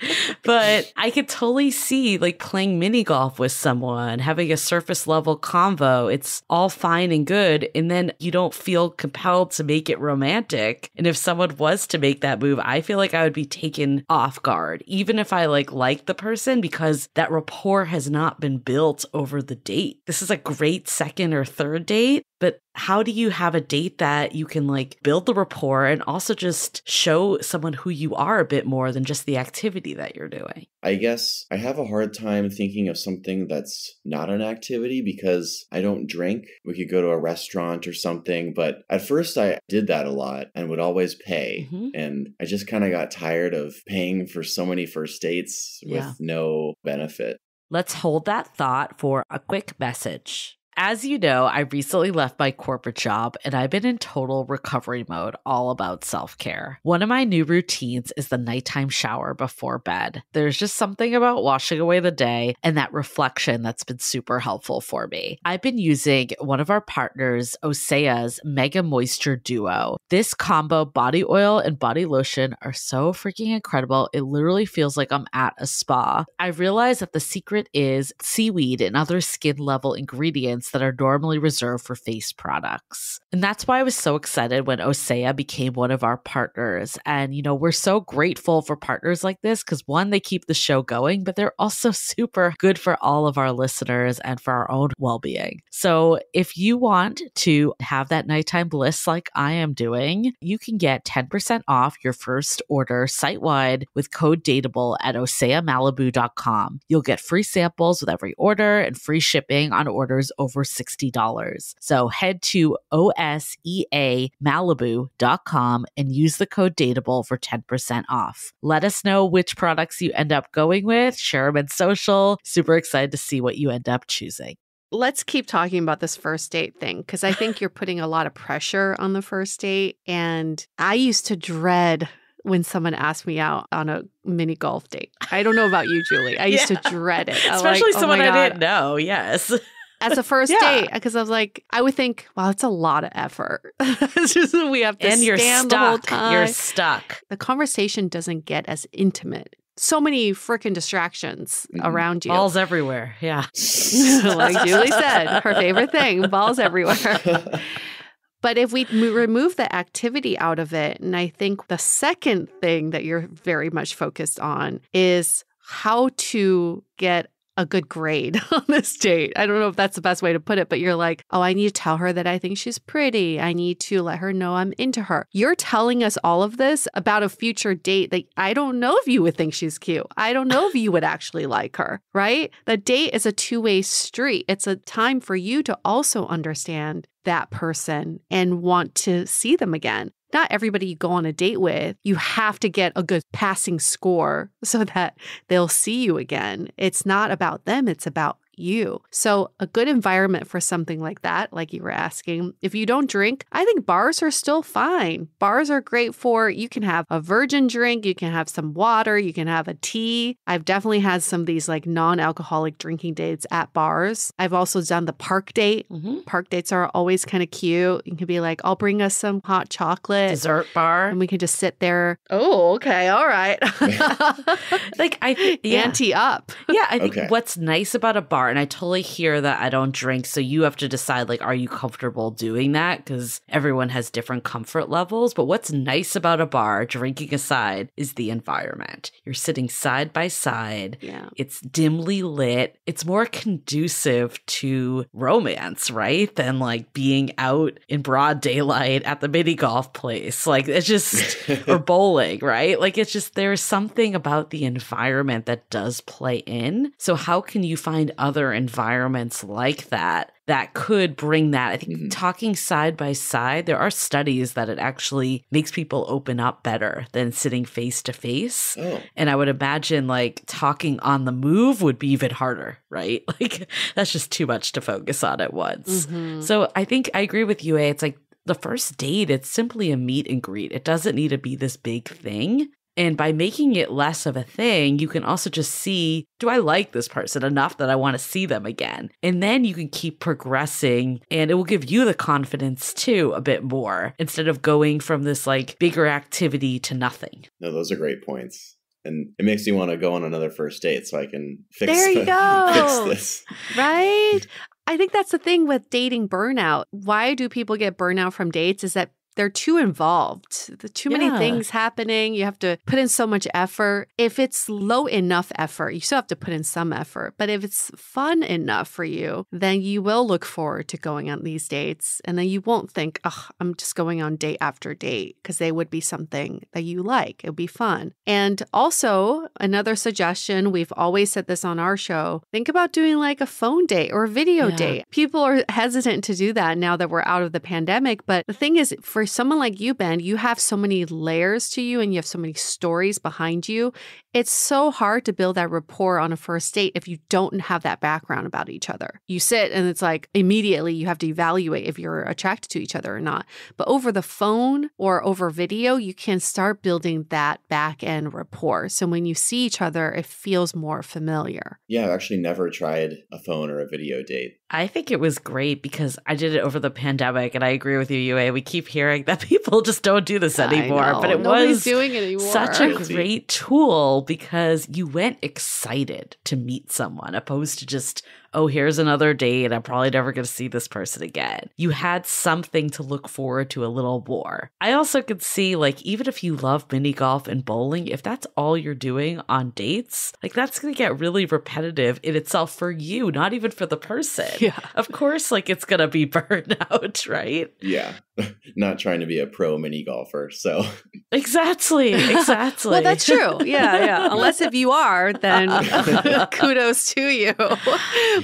But I could totally see like playing mini golf with someone, having a surface level convo. It's all fine and good. And then you don't feel compelled to make it romantic. And if someone was to make that move, I feel like I would be taken off guard, even if I like like the person, because that rapport has not been built over the date. This is a great second or third date. But how do you have a date that you can like build the rapport and also just show someone who you are a bit more than just the activity that you're doing? I guess I have a hard time thinking of something that's not an activity because I don't drink. We could go to a restaurant or something, but at first I did that a lot and would always pay. Mhm. And I just kind of got tired of paying for so many first dates Yeah. with no benefit. Let's hold that thought for a quick message. As you know, I recently left my corporate job and I've been in total recovery mode, all about self care. One of my new routines is the nighttime shower before bed. There's just something about washing away the day and that reflection that's been super helpful for me. I've been using one of our partners, Osea's Mega Moisture Duo. This combo body oil and body lotion are so freaking incredible. It literally feels like I'm at a spa. I realized that the secret is seaweed and other skin level ingredients that are normally reserved for face products. And that's why I was so excited when Osea became one of our partners. And, you know, we're so grateful for partners like this because one, they keep the show going, but they're also *laughs* super good for all of our listeners and for our own well being. So if you want to have that nighttime bliss like I am doing, you can get 10% off your first order site wide with code DATEABLE at OseaMalibu.com. You'll get free samples with every order and free shipping on orders over $60. So head to OSEAMalibu.com and use the code DATEABLE for 10% off. Let us know which products you end up going with, share them in social. Super excited to see what you end up choosing. Let's keep talking about this first date thing because I think you're putting a lot of pressure on the first date. And I used to dread when someone asked me out on a mini golf date. I don't know about you, Julie. I used *laughs* Yeah. to dread it. I'm Especially like, oh someone my I didn't know. Yes. As a first Yeah. date, because I was like, I would think, wow, it's a lot of effort. *laughs* it's just we have to and you're stand the whole stuck. time. You're stuck. the conversation doesn't get as intimate. So many freaking distractions around you. Balls everywhere. Yeah. *laughs* like Julie said, her favorite thing, balls everywhere. *laughs* But if we m- remove the activity out of it, and I think the second thing that you're very much focused on is how to get a good grade *laughs* on this date. I don't know if that's the best way to put it, but you're like, oh, I need to tell her that I think she's pretty. I need to let her know I'm into her. You're telling us all of this about a future date that I don't know if you would think she's cute. I don't know if you would actually like her, right? The date is a two way street. It's a time for you to also understand that person and want to see them again. Not everybody you go on a date with, you have to get a good passing score so that they'll see you again. It's not about them, it's about you. So, a good environment for something like that, like you were asking, if you don't drink, I think bars are still fine. Bars are great for you can have a virgin drink, you can have some water, you can have a tea. I've definitely had some of these like non alcoholic drinking dates at bars. I've also done the park date. Mhm. Park dates are always kind of cute. You can be like, I'll bring us some hot chocolate. Dessert bar. And we can just sit there. Oh, okay. All right. *laughs* *laughs* Like I think yeah. *laughs* Ante up. Yeah, I think Okay. what's nice about a bar, and I totally hear that I don't drink, so you have to decide like, are you comfortable doing that? Because everyone has different comfort levels. But what's nice about a bar, drinking aside, is the environment. You're sitting side by side. Yeah. It's dimly lit. It's more conducive to romance, right? Than like being out in broad daylight at the mini golf place. Like it's just *laughs* or bowling, right? Like it's just there's something about the environment that does play in. So how can you find other environments like that that could bring that? I think Mhm. talking side by side, there are studies that it actually makes people open up better than sitting face to face. oh, And I would imagine like talking on the move would be even harder, right? *laughs* Like that's just too much to focus on at once. Mhm. So I think I agree with you, A. It's like the first date, it's simply a meet and greet. It doesn't need to be this big thing. And by making it less of a thing, you can also just see do I like this person enough that I want to see them again? And then you can keep progressing and it will give you the confidence too a bit more instead of going from this like bigger activity to nothing. no, those are great points. And it makes me want to go on another first date so I can fix, There you the- *laughs* go. fix this. right? I think that's the thing with dating burnout. Why do people get burnout from dates is that they're too involved. The too many Yeah. things happening. You have to put in so much effort. If it's low enough effort, you still have to put in some effort. But if it's fun enough for you, then you will look forward to going on these dates. And then you won't think, oh, I'm just going on date after date because they would be something that you like. It would be fun. And also, another suggestion we've always said this on our show think about doing like a phone date or a video Yeah. date. People are hesitant to do that now that we're out of the pandemic. But the thing is, for someone like you, Ben, you have so many layers to you and you have so many stories behind you. It's so hard to build that rapport on a first date if you don't have that background about each other. You sit and it's like immediately you have to evaluate if you're attracted to each other or not. But over the phone or over video, you can start building that back end rapport. So when you see each other, it feels more familiar. Yeah, I've actually never tried a phone or a video date. I think it was great because I did it over the pandemic, and I agree with you, Yue. We keep hearing that *laughs* people just don't do this anymore, but it Nobody's was doing it anymore. such a great tool because you went excited to meet someone opposed to just oh, here's another date. I'm probably never going to see this person again. You had something to look forward to a little more. I also could see, like, even if you love mini golf and bowling, if that's all you're doing on dates, like, that's going to get really repetitive in itself for you, not even for the person. Yeah. Of course, like, it's going to be *laughs* burnout, right? Yeah. *laughs* Not trying to be a pro mini golfer. So, Exactly. *laughs* Exactly. well, that's true. Yeah, yeah. *laughs* Unless if you are, then kudos to you.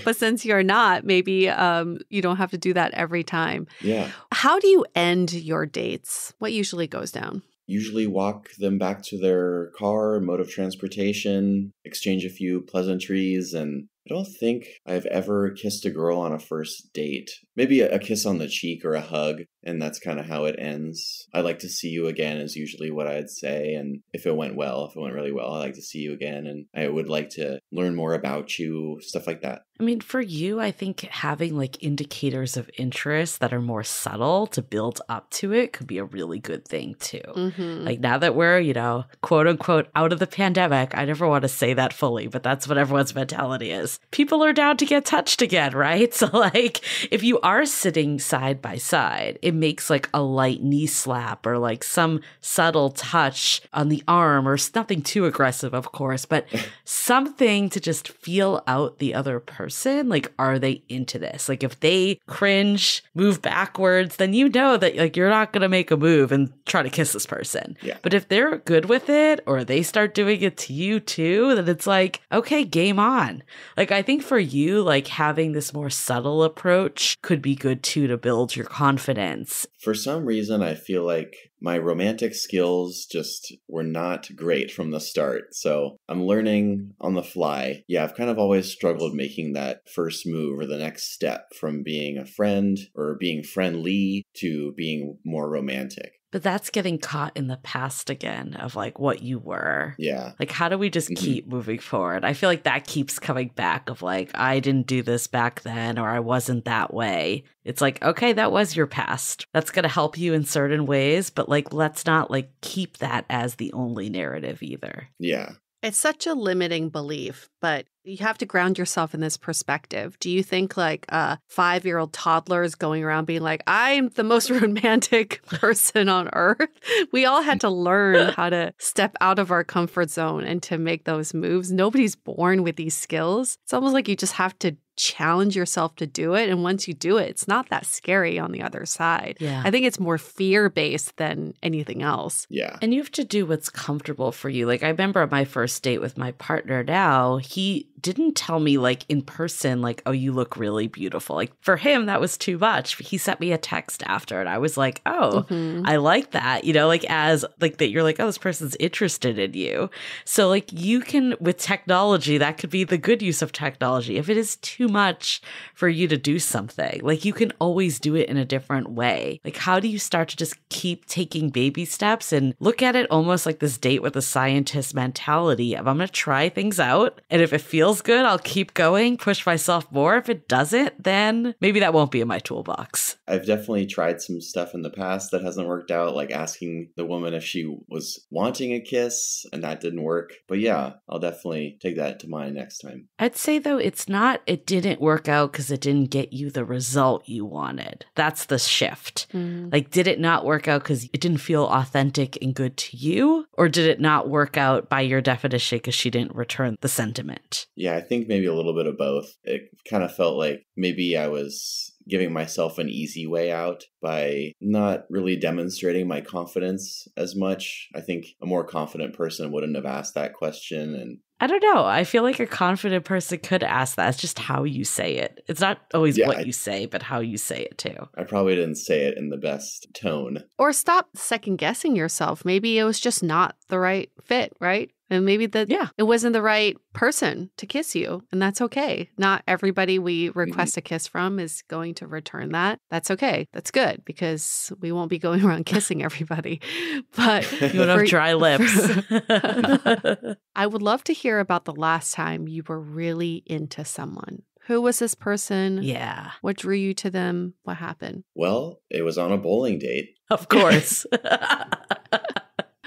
but since you're not, maybe um, you don't have to do that every time. yeah. How do you end your dates? What usually goes down? Usually walk them back to their car, mode of transportation, exchange a few pleasantries, and I don't think I've ever kissed a girl on a first date. Maybe a, a kiss on the cheek or a hug, and that's kind of how it ends. I like to see you again, is usually what I'd say. And if it went well, if it went really well, I like to see you again, and I would like to learn more about you, stuff like that. I mean, for you, I think having like indicators of interest that are more subtle to build up to it could be a really good thing too. Mm-hmm. Like now that we're, you know, quote unquote out of the pandemic, I never want to say that fully, but that's what everyone's mentality is. People are down to get touched again, right? *laughs* So, like, if you are sitting side by side, it makes like a light knee slap or like some subtle touch on the arm or nothing too aggressive, of course, but *laughs* something to just feel out the other person. Like, are they into this? Like, if they cringe, move backwards, then you know that like you're not going to make a move and try to kiss this person. Yeah. But if they're good with it or they start doing it to you too, then it's like, okay, game on. Like, I think for you, like having this more subtle approach could be good too to build your confidence. For some reason, I feel like my romantic skills just were not great from the start. So I'm learning on the fly. Yeah, I've kind of always struggled making that first move or the next step from being a friend or being friendly to being more romantic. But that's getting caught in the past again of like what you were. Yeah. Like, how do we just Mhm. keep moving forward? I feel like that keeps coming back of like, I didn't do this back then or I wasn't that way. It's like, okay, that was your past. That's going to help you in certain ways, but like, let's not like keep that as the only narrative either. Yeah. It's such a limiting belief, but you have to ground yourself in this perspective. Do you think like a five year old toddler is going around being like, I'm the most *laughs* romantic *laughs* person on earth? We all had mm. to learn *laughs* how to step out of our comfort zone and to make those moves. Nobody's born with these skills. It's almost like you just have to challenge yourself to do it. And once you do it, it's not that scary on the other side. Yeah. I think it's more fear based than anything else. Yeah. And you have to do what's comfortable for you. Like I remember my first date with my partner now, he didn't tell me like in person like oh you look really beautiful. Like for him that was too much. He sent me a text after and I was like, "Oh, Mhm. I like that." You know, like as like that you're like, "Oh, this person's interested in you." So like you can with technology that could be the good use of technology. If it is too much for you to do something, like you can always do it in a different way. Like how do you start to just keep taking baby steps and look at it almost like this date with a scientist mentality of I'm going to try things out and if it feels good, I'll keep going, push myself more. If it doesn't, then maybe that won't be in my toolbox. I've definitely tried some stuff in the past that hasn't worked out, like asking the woman if she was wanting a kiss, and that didn't work. But yeah, I'll definitely take that to mind next time. I'd say though, it's not, it didn't work out because it didn't get you the result you wanted. That's the shift. Mm. Like, did it not work out because it didn't feel authentic and good to you? Or did it not work out by your definition because she didn't return the sentiment? Yeah, I think maybe a little bit of both. It kind of felt like maybe I was giving myself an easy way out by not really demonstrating my confidence as much. I think a more confident person wouldn't have asked that question and I don't know. I feel like a confident person could ask that. It's just how you say it. It's not always Yeah, what I- you say, but how you say it too. I probably didn't say it in the best tone. Or stop second guessing yourself. Maybe it was just not the right fit, right? And maybe that Yeah. it wasn't the right person to kiss you, and that's okay. Not everybody we mm-hmm. request a kiss from is going to return that. That's okay. That's good because we won't be going *laughs* around kissing everybody. *laughs* But You would have dry lips. *laughs* I would love to hear about the last time you were really into someone. Who was this person? yeah, What drew you to them? What happened? Well, it was on a bowling date. of course.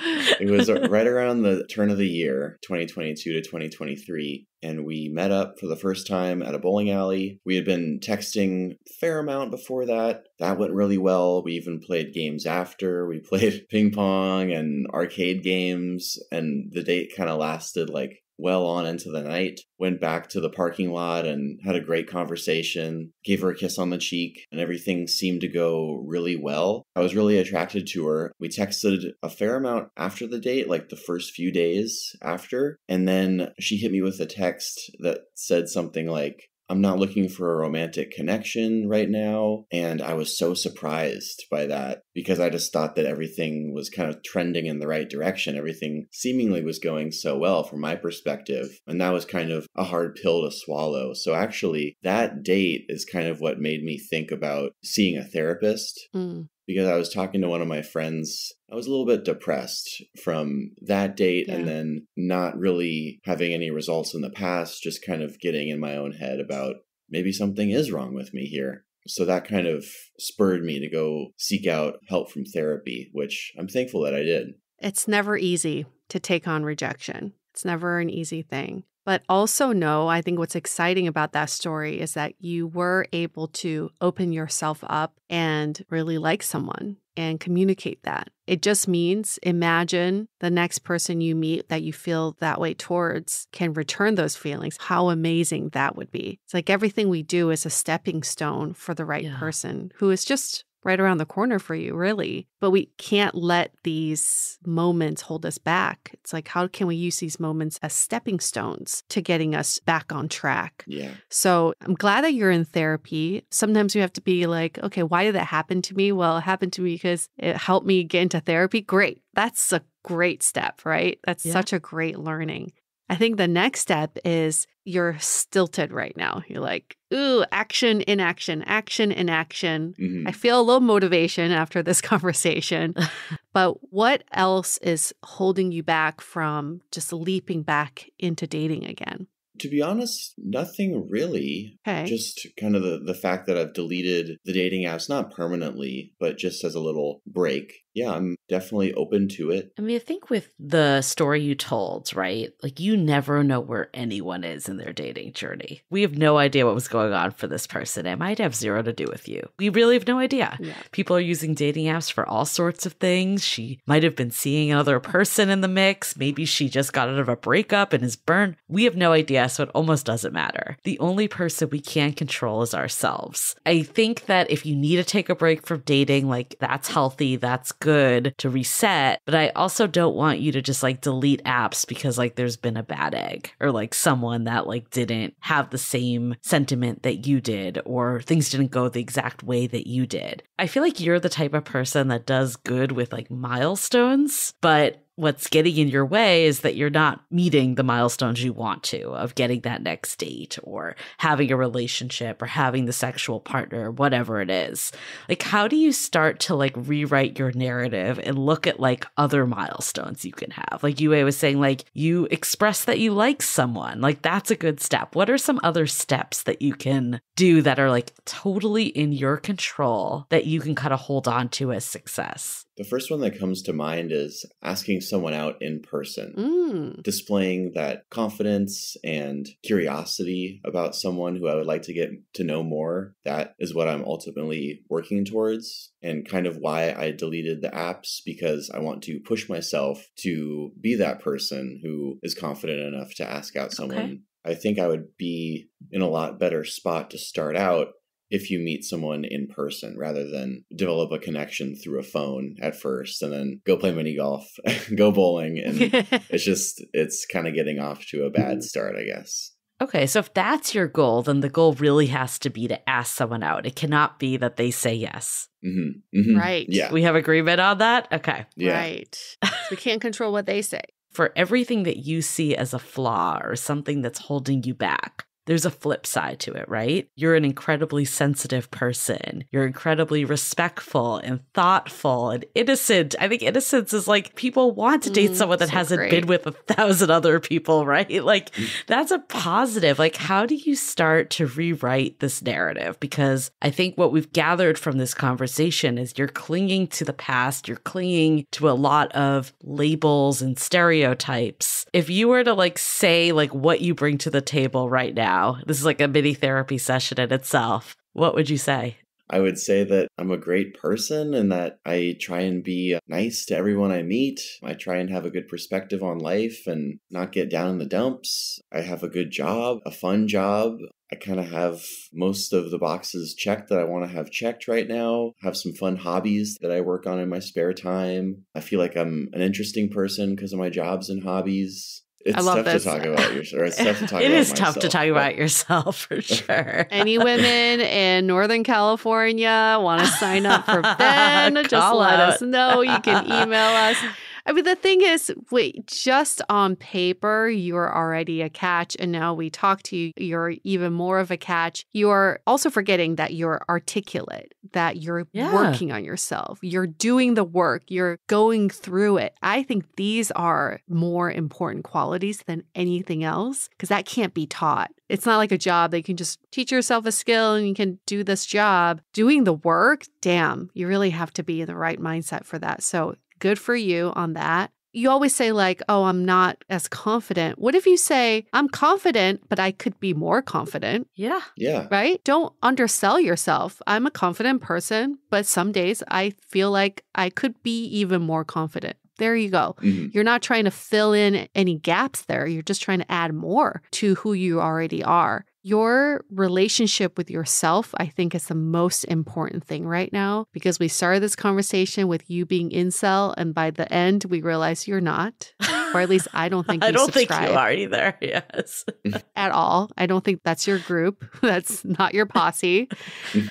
*laughs* it was right around the turn of the year, 2022 to 2023, and we met up for the first time at a bowling alley. We had been texting a fair amount before that. That went really well. We even played games after. *laughs* We played ping pong and arcade games, and the date kind of lasted like well on into the night. Went back to the parking lot and had a great conversation, gave her a kiss on the cheek, and everything seemed to go really well. I was really attracted to her. We texted a fair amount after the date, like the first few days after, and then she hit me with a text that said something like, I'm not looking for a romantic connection right now. And I was so surprised by that because I just thought that everything was kind of trending in the right direction. Everything seemingly was going so well from my perspective. And that was kind of a hard pill to swallow. So actually, that date is kind of what made me think about seeing a therapist. Mm because I was talking to one of my friends. I was a little bit depressed from that date yeah. and then not really having any results in the past, just kind of getting in my own head about maybe something is wrong with me here. So that kind of spurred me to go seek out help from therapy, which I'm thankful that I did. It's never easy to take on rejection. It's never an easy thing. But also know, I think what's exciting about that story is that you were able to open yourself up and really like someone and communicate that. It just means imagine the next person you meet that you feel that way towards can return those feelings. How amazing that would be. It's like everything we do is a stepping stone for the right yeah. person who is just right around the corner for you, really. But we can't let these moments hold us back. It's like, how can we use these moments as stepping stones to getting us back on track? Yeah. So I'm glad that you're in therapy. Sometimes you have to be like, okay, why did that happen to me? Well, it happened to me because it helped me get into therapy. Great. That's a great step, right? That's yeah. such a great learning. I think the next step is you're stilted right now. You're like, ooh, action, inaction, action, inaction. Mm-hmm. I feel a little motivation after this *laughs* conversation. *laughs* but what else is holding you back from just leaping back into dating again? To be honest, nothing really. Okay. Just kind of the, the fact that I've deleted the dating apps, not permanently, but just as a little break yeah, I'm definitely open to it. I mean, I think with the story you told, right? Like, you never know where anyone is in their dating journey. We have no idea what was going on for this person. It might have zero to do with you. We really have no idea. Yeah. People are using dating apps for all sorts of things. She might have been seeing another person in the mix. Maybe she just got out of a breakup and is burned. We have no idea, so it almost doesn't matter. The only person we can control is ourselves. I think that if you need to take a break from dating, like, that's healthy, that's good to reset, but I also don't want you to just like delete apps because like there's been a bad egg or like someone that like didn't have the same sentiment that you did or things didn't go the exact way that you did. I feel like you're the type of person that does good with like milestones, but what's getting in your way is that you're not meeting the milestones you want to of getting that next date or having a relationship or having the sexual partner whatever it is. Like how do you start to like rewrite your narrative and look at like other milestones you can have? Like Yue was saying like you express that you like someone. Like that's a good step. What are some other steps that you can do that are like totally in your control that you can kind of hold on to as success the first one that comes to mind is asking someone out in person, mm. displaying that confidence and curiosity about someone who I would like to get to know more. That is what I'm ultimately working towards, and kind of why I deleted the apps because I want to push myself to be that person who is confident enough to ask out someone. Okay. I think I would be in a lot better spot to start out if you meet someone in person rather than develop a connection through a phone at first and then go play mini golf, *laughs* go bowling. And *laughs* it's just, it's kind of getting off to a bad start, I guess. Okay, so if that's your goal, then the goal really has to be to ask someone out. It cannot be that they say yes. Mm-hmm. Mm-hmm. Right. Yeah. We have agreement on that? Okay. Yeah. Right. we can't control what they say. *laughs* For everything that you see as a flaw or something that's holding you back, there's a flip side to it, right? You're an incredibly sensitive person. You're incredibly respectful and thoughtful and innocent. I think innocence is like people want to date Mm, someone that so hasn't great. been with a thousand other people, *laughs* right? Like that's a positive. Like, how do you start to rewrite this narrative? Because I think what we've gathered from this conversation is you're clinging to the past, you're clinging to a lot of labels and stereotypes. If you were to like say like what you bring to the table right now, this is like a mini therapy session in itself. What would you say? I would say that I'm a great person and that I try and be uh, nice to everyone I meet. I try and have a good perspective on life and not get down in the dumps. I have a good job, a fun job. I kind of have most of the boxes checked that I want to have checked right now. Have some fun hobbies that I work on in my spare time. I feel like I'm an interesting person because of my jobs and hobbies. It's I love tough this. to talk about yourself. It's tough to talk *laughs* It about is tough to talk but- about yourself for *laughs* sure. Any women in Northern California want to sign up for *laughs* Ben? just Call let us know. You can email us. I mean, the thing is, wait, just on paper, you're already a catch. And now we talk to you, you're even more of a catch. You're also forgetting that you're articulate, that you're Yeah. working on yourself, you're doing the work, you're going through it. I think these are more important qualities than anything else because that can't be taught. It's not like a job that you can just teach yourself a skill and you can do this job. Doing the work, damn, you really have to be in the right mindset for that. So good for you on that. You always say, like, oh, I'm not as confident. What if you say, I'm confident, but I could be more confident? Yeah. Yeah. right? Don't undersell yourself. I'm a confident person, but some days I feel like I could be even more confident. There you go. Mhm. You're not trying to fill in any gaps there. You're just trying to add more to who you already are. Your relationship with yourself, I think, is the most important thing right now because we started this conversation with you being incel, and by the end, we realize you're not, or at least I don't *laughs* think you I don't think subscribe you are either. *laughs* Yes. at all. I don't think that's your group. *laughs* That's not your posse.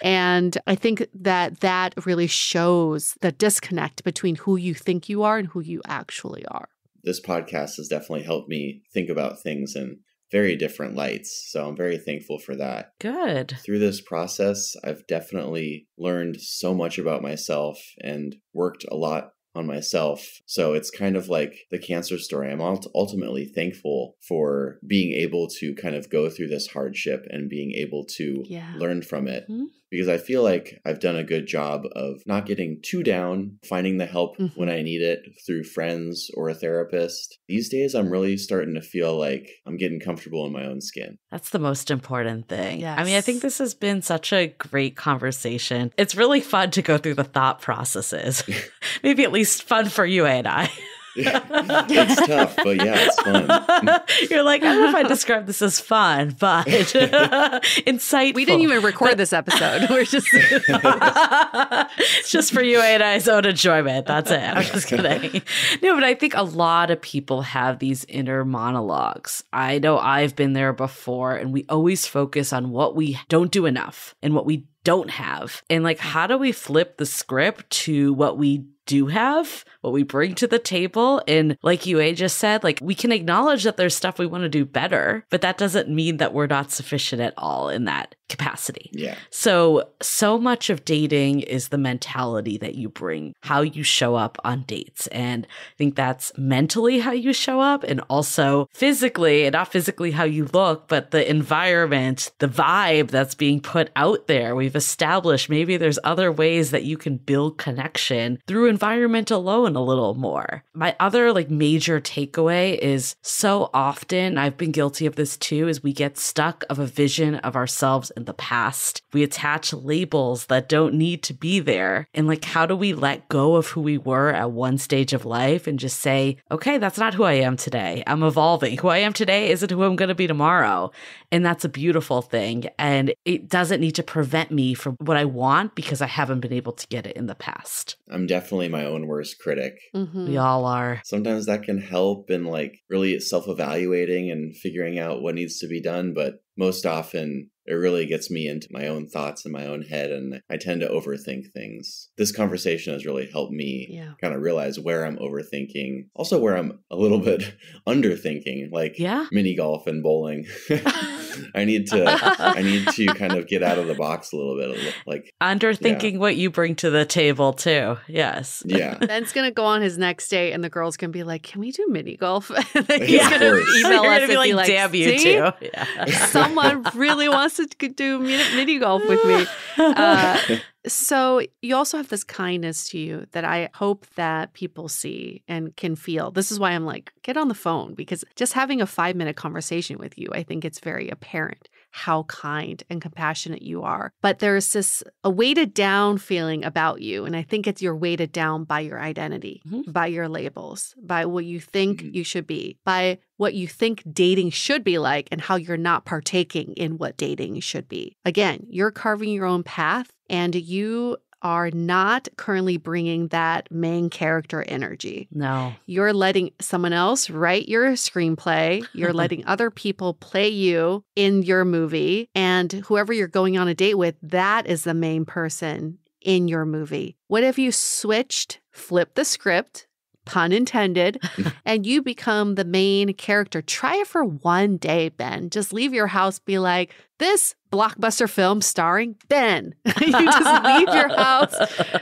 and I think that that really shows the disconnect between who you think you are and who you actually are. this podcast has definitely helped me think about things in very different lights. So I'm very thankful for that. Good. Through this process, I've definitely learned so much about myself and worked a lot on myself. So it's kind of like the cancer story. I'm ultimately thankful for being able to kind of go through this hardship and being able to Yeah. learn from it. Mhm. Because I feel like I've done a good job of not getting too down, finding the help Mhm. when I need it through friends or a therapist. These days, I'm really starting to feel like I'm getting comfortable in my own skin. That's the most important thing. I mean, I think this has been such a great conversation. It's really fun to go through the thought processes. *laughs* *laughs* Maybe at least fun for you and I. *laughs* *laughs* it's tough, but yeah, it's fun. *laughs* You're like, I don't know if I describe this as fun, but *laughs* insightful. We didn't even record this episode. We're just It's just for you and I's own enjoyment. That's it. I'm just kidding. No, but I think a lot of people have these inner monologues. I know I've been there before, and we always focus on what we don't do enough and what we don't have. And like, how do we flip the script to what we do have, what we bring to the table? And like Yue just said, like, we can acknowledge that there's stuff we want to do better, but that doesn't mean that we're not sufficient at all in that capacity. Yeah. So, so much of dating is the mentality that you bring, how you show up on dates. And I think that's mentally how you show up and also physically, and not physically how you look, but the environment, the vibe that's being put out there. We've established maybe there's other ways that you can build connection through environment alone a little more. My other like major takeaway is so often, I've been guilty of this too, is we get stuck of a vision of ourselves in the past. We attach labels that don't need to be there. And like, how do we let go of who we were at one stage of life and just say, okay, that's not who I am today. I'm evolving. Who I am today isn't who I'm going to be tomorrow. And that's a beautiful thing. And it doesn't need to prevent me from what I want because I haven't been able to get it in the past. I'm definitely my own worst critic. Mhm. We all are. Sometimes that can help in like really self evaluating and figuring out what needs to be done, but most often it really gets me into my own thoughts in my own head and I tend to overthink things. This conversation has really helped me Yeah. kind of realize where I'm overthinking, also where I'm a little bit *laughs* underthinking, like Yeah. mini golf and bowling. *laughs* *laughs* I need to I need to kind of get out of the box a little bit. Like underthinking yeah. what you bring to the table too. Yes. Yeah. *laughs* Ben's gonna go on his next date, and the girl's gonna be like, "Can we do mini golf?" *laughs* and he's yeah, gonna email us and be like, like "Damn you too." *laughs* Yeah. Someone really wants to do mini golf with me. Uh, so you also have this kindness to you that I hope that people see and can feel. This is why I'm like, get on the phone because just having a five minute conversation with you, I think it's very apparent how kind and compassionate you are. But there's this a weighted down feeling about you. And I think it's you're weighted down by your identity, mm-hmm. by your labels, by what you think mm-hmm. you should be, by what you think dating should be like and how you're not partaking in what dating should be. Again, you're carving your own path and you are not currently bringing that main character energy. No. You're letting someone else write your screenplay. You're *laughs* letting other people play you in your movie. And whoever you're going on a date with, that is the main person in your movie. What if you switched, flipped the script, pun intended, *laughs* and you become the main character? Try it for one day, Ben. Just leave your house, be like, this blockbuster film starring Ben. *laughs* you just leave your house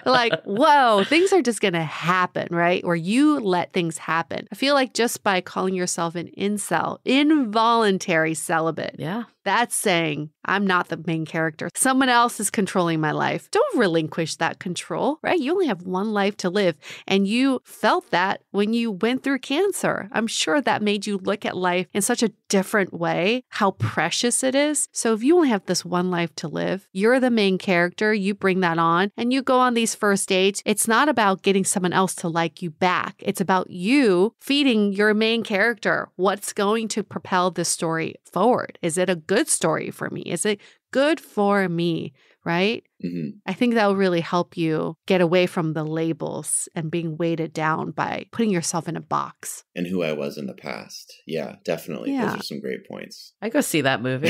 like, whoa, things are just going to happen, right? Or you let things happen. I feel like just by calling yourself an incel, involuntary celibate, yeah, that's saying I'm not the main character. Someone else is controlling my life. Don't relinquish that control, right? You only have one life to live. And you felt that when you went through cancer. I'm sure that made you look at life in such a different way, how precious it is. So if you only have this one life to live, you're the main character, you bring that on, and you go on these first dates. It's not about getting someone else to like you back. It's about you feeding your main character. What's going to propel this story forward? Is it a good story for me? Is it good for me? Right? Mm-hmm. I think that will really help you get away from the labels and being weighted down by putting yourself in a box. And who I was in the past. Yeah, definitely. Yeah. Those are some great points. I go see that movie.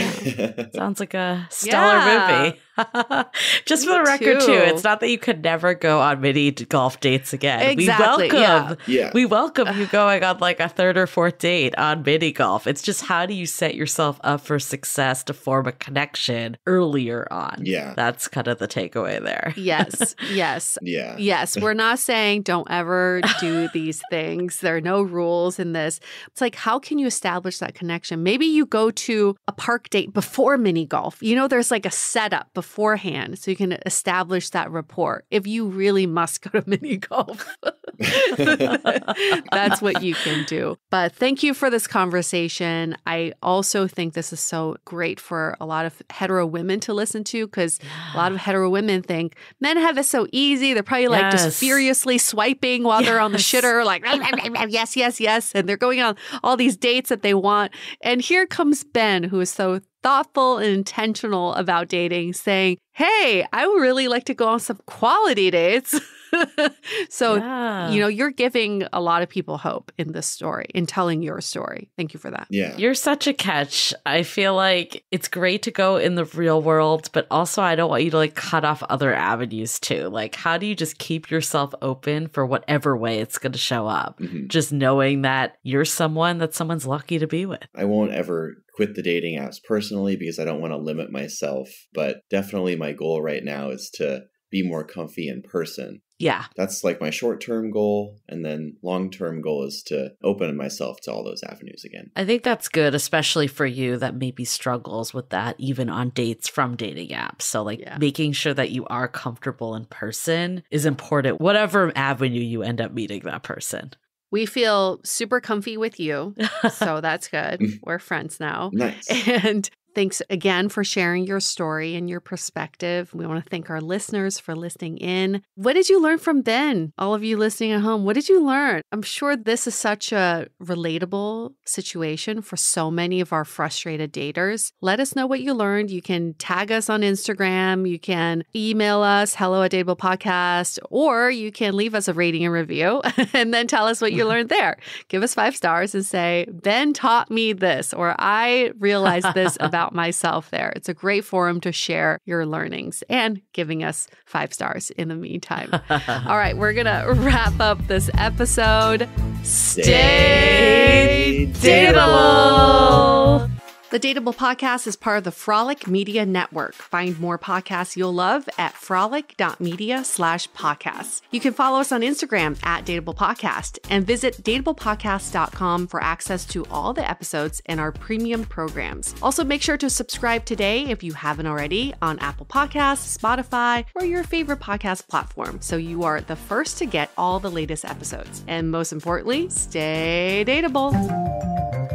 *laughs* Sounds like a stellar yeah. movie. *laughs* Just Me for the record, too. too. it's not that you could never go on mini golf dates again. Exactly. We welcome, yeah. yeah. we welcome you going on like a third or fourth date on mini golf. It's just how do you set yourself up for success to form a connection earlier on? Yeah, that's kind of the takeaway there. Yes. *laughs* Yes. yeah. Yes. We're not saying don't ever do these *laughs* things. There are no rules in this. It's like, how can you establish that connection? Maybe you go to a park date before mini golf. You know, there's like a setup beforehand so you can establish that rapport if you really must go to *laughs* mini golf. That's what you can do. But thank you for this conversation. I also think this is so great for a lot of hetero women to listen to because a lot of hetero women think men have it so easy. They're probably like yes. just furiously swiping while yes. they're on the shitter, like, yes, yes, yes. And they're going on all these dates that they want. And here comes Ben, who is so thoughtful and intentional about dating, saying, Hey, I would really like to go on some quality dates. *laughs* *laughs* so, yeah. you know, you're giving a lot of people hope in this story, in telling your story. Thank you for that. Yeah. You're such a catch. I feel like it's great to go in the real world, but also I don't want you to like cut off other avenues too. Like, how do you just keep yourself open for whatever way it's going to show up? Mm-hmm. Just knowing that you're someone that someone's lucky to be with. I won't ever quit the dating apps personally because I don't want to limit myself, but definitely my goal right now is to be more comfy in person. Yeah. That's like my short term goal. And then long term goal is to open myself to all those avenues again. I think that's good, especially for you that maybe struggles with that even on dates from dating apps. So, like, yeah. making sure that you are comfortable in person is important, whatever avenue you end up meeting that person. We feel super comfy with you. *laughs* So that's good. Mm. We're friends now. Nice. And Thanks again for sharing your story and your perspective. We want to thank our listeners for listening in. What did you learn from Ben? All of you listening at home, what did you learn? I'm sure this is such a relatable situation for so many of our frustrated daters. Let us know what you learned. You can tag us on Instagram, you can email us, hello at Dateable Podcast, or you can leave us a rating and review *laughs* and then tell us what you *laughs* learned there. Give us five stars and say, Ben taught me this, or I realized this about *laughs* about myself there. It's a great forum to share your learnings and giving us five stars in the meantime. *laughs* All right, we're going to wrap up this episode. Stay, Stay dateable. The Dateable Podcast is part of the Frolic Media Network. Find more podcasts you'll love at frolic.media slash podcasts. You can follow us on Instagram at Dateable Podcast and visit dateablepodcast.com for access to all the episodes and our premium programs. Also, make sure to subscribe today if you haven't already on Apple Podcasts, Spotify, or your favorite podcast platform so you are the first to get all the latest episodes. And most importantly, stay dateable.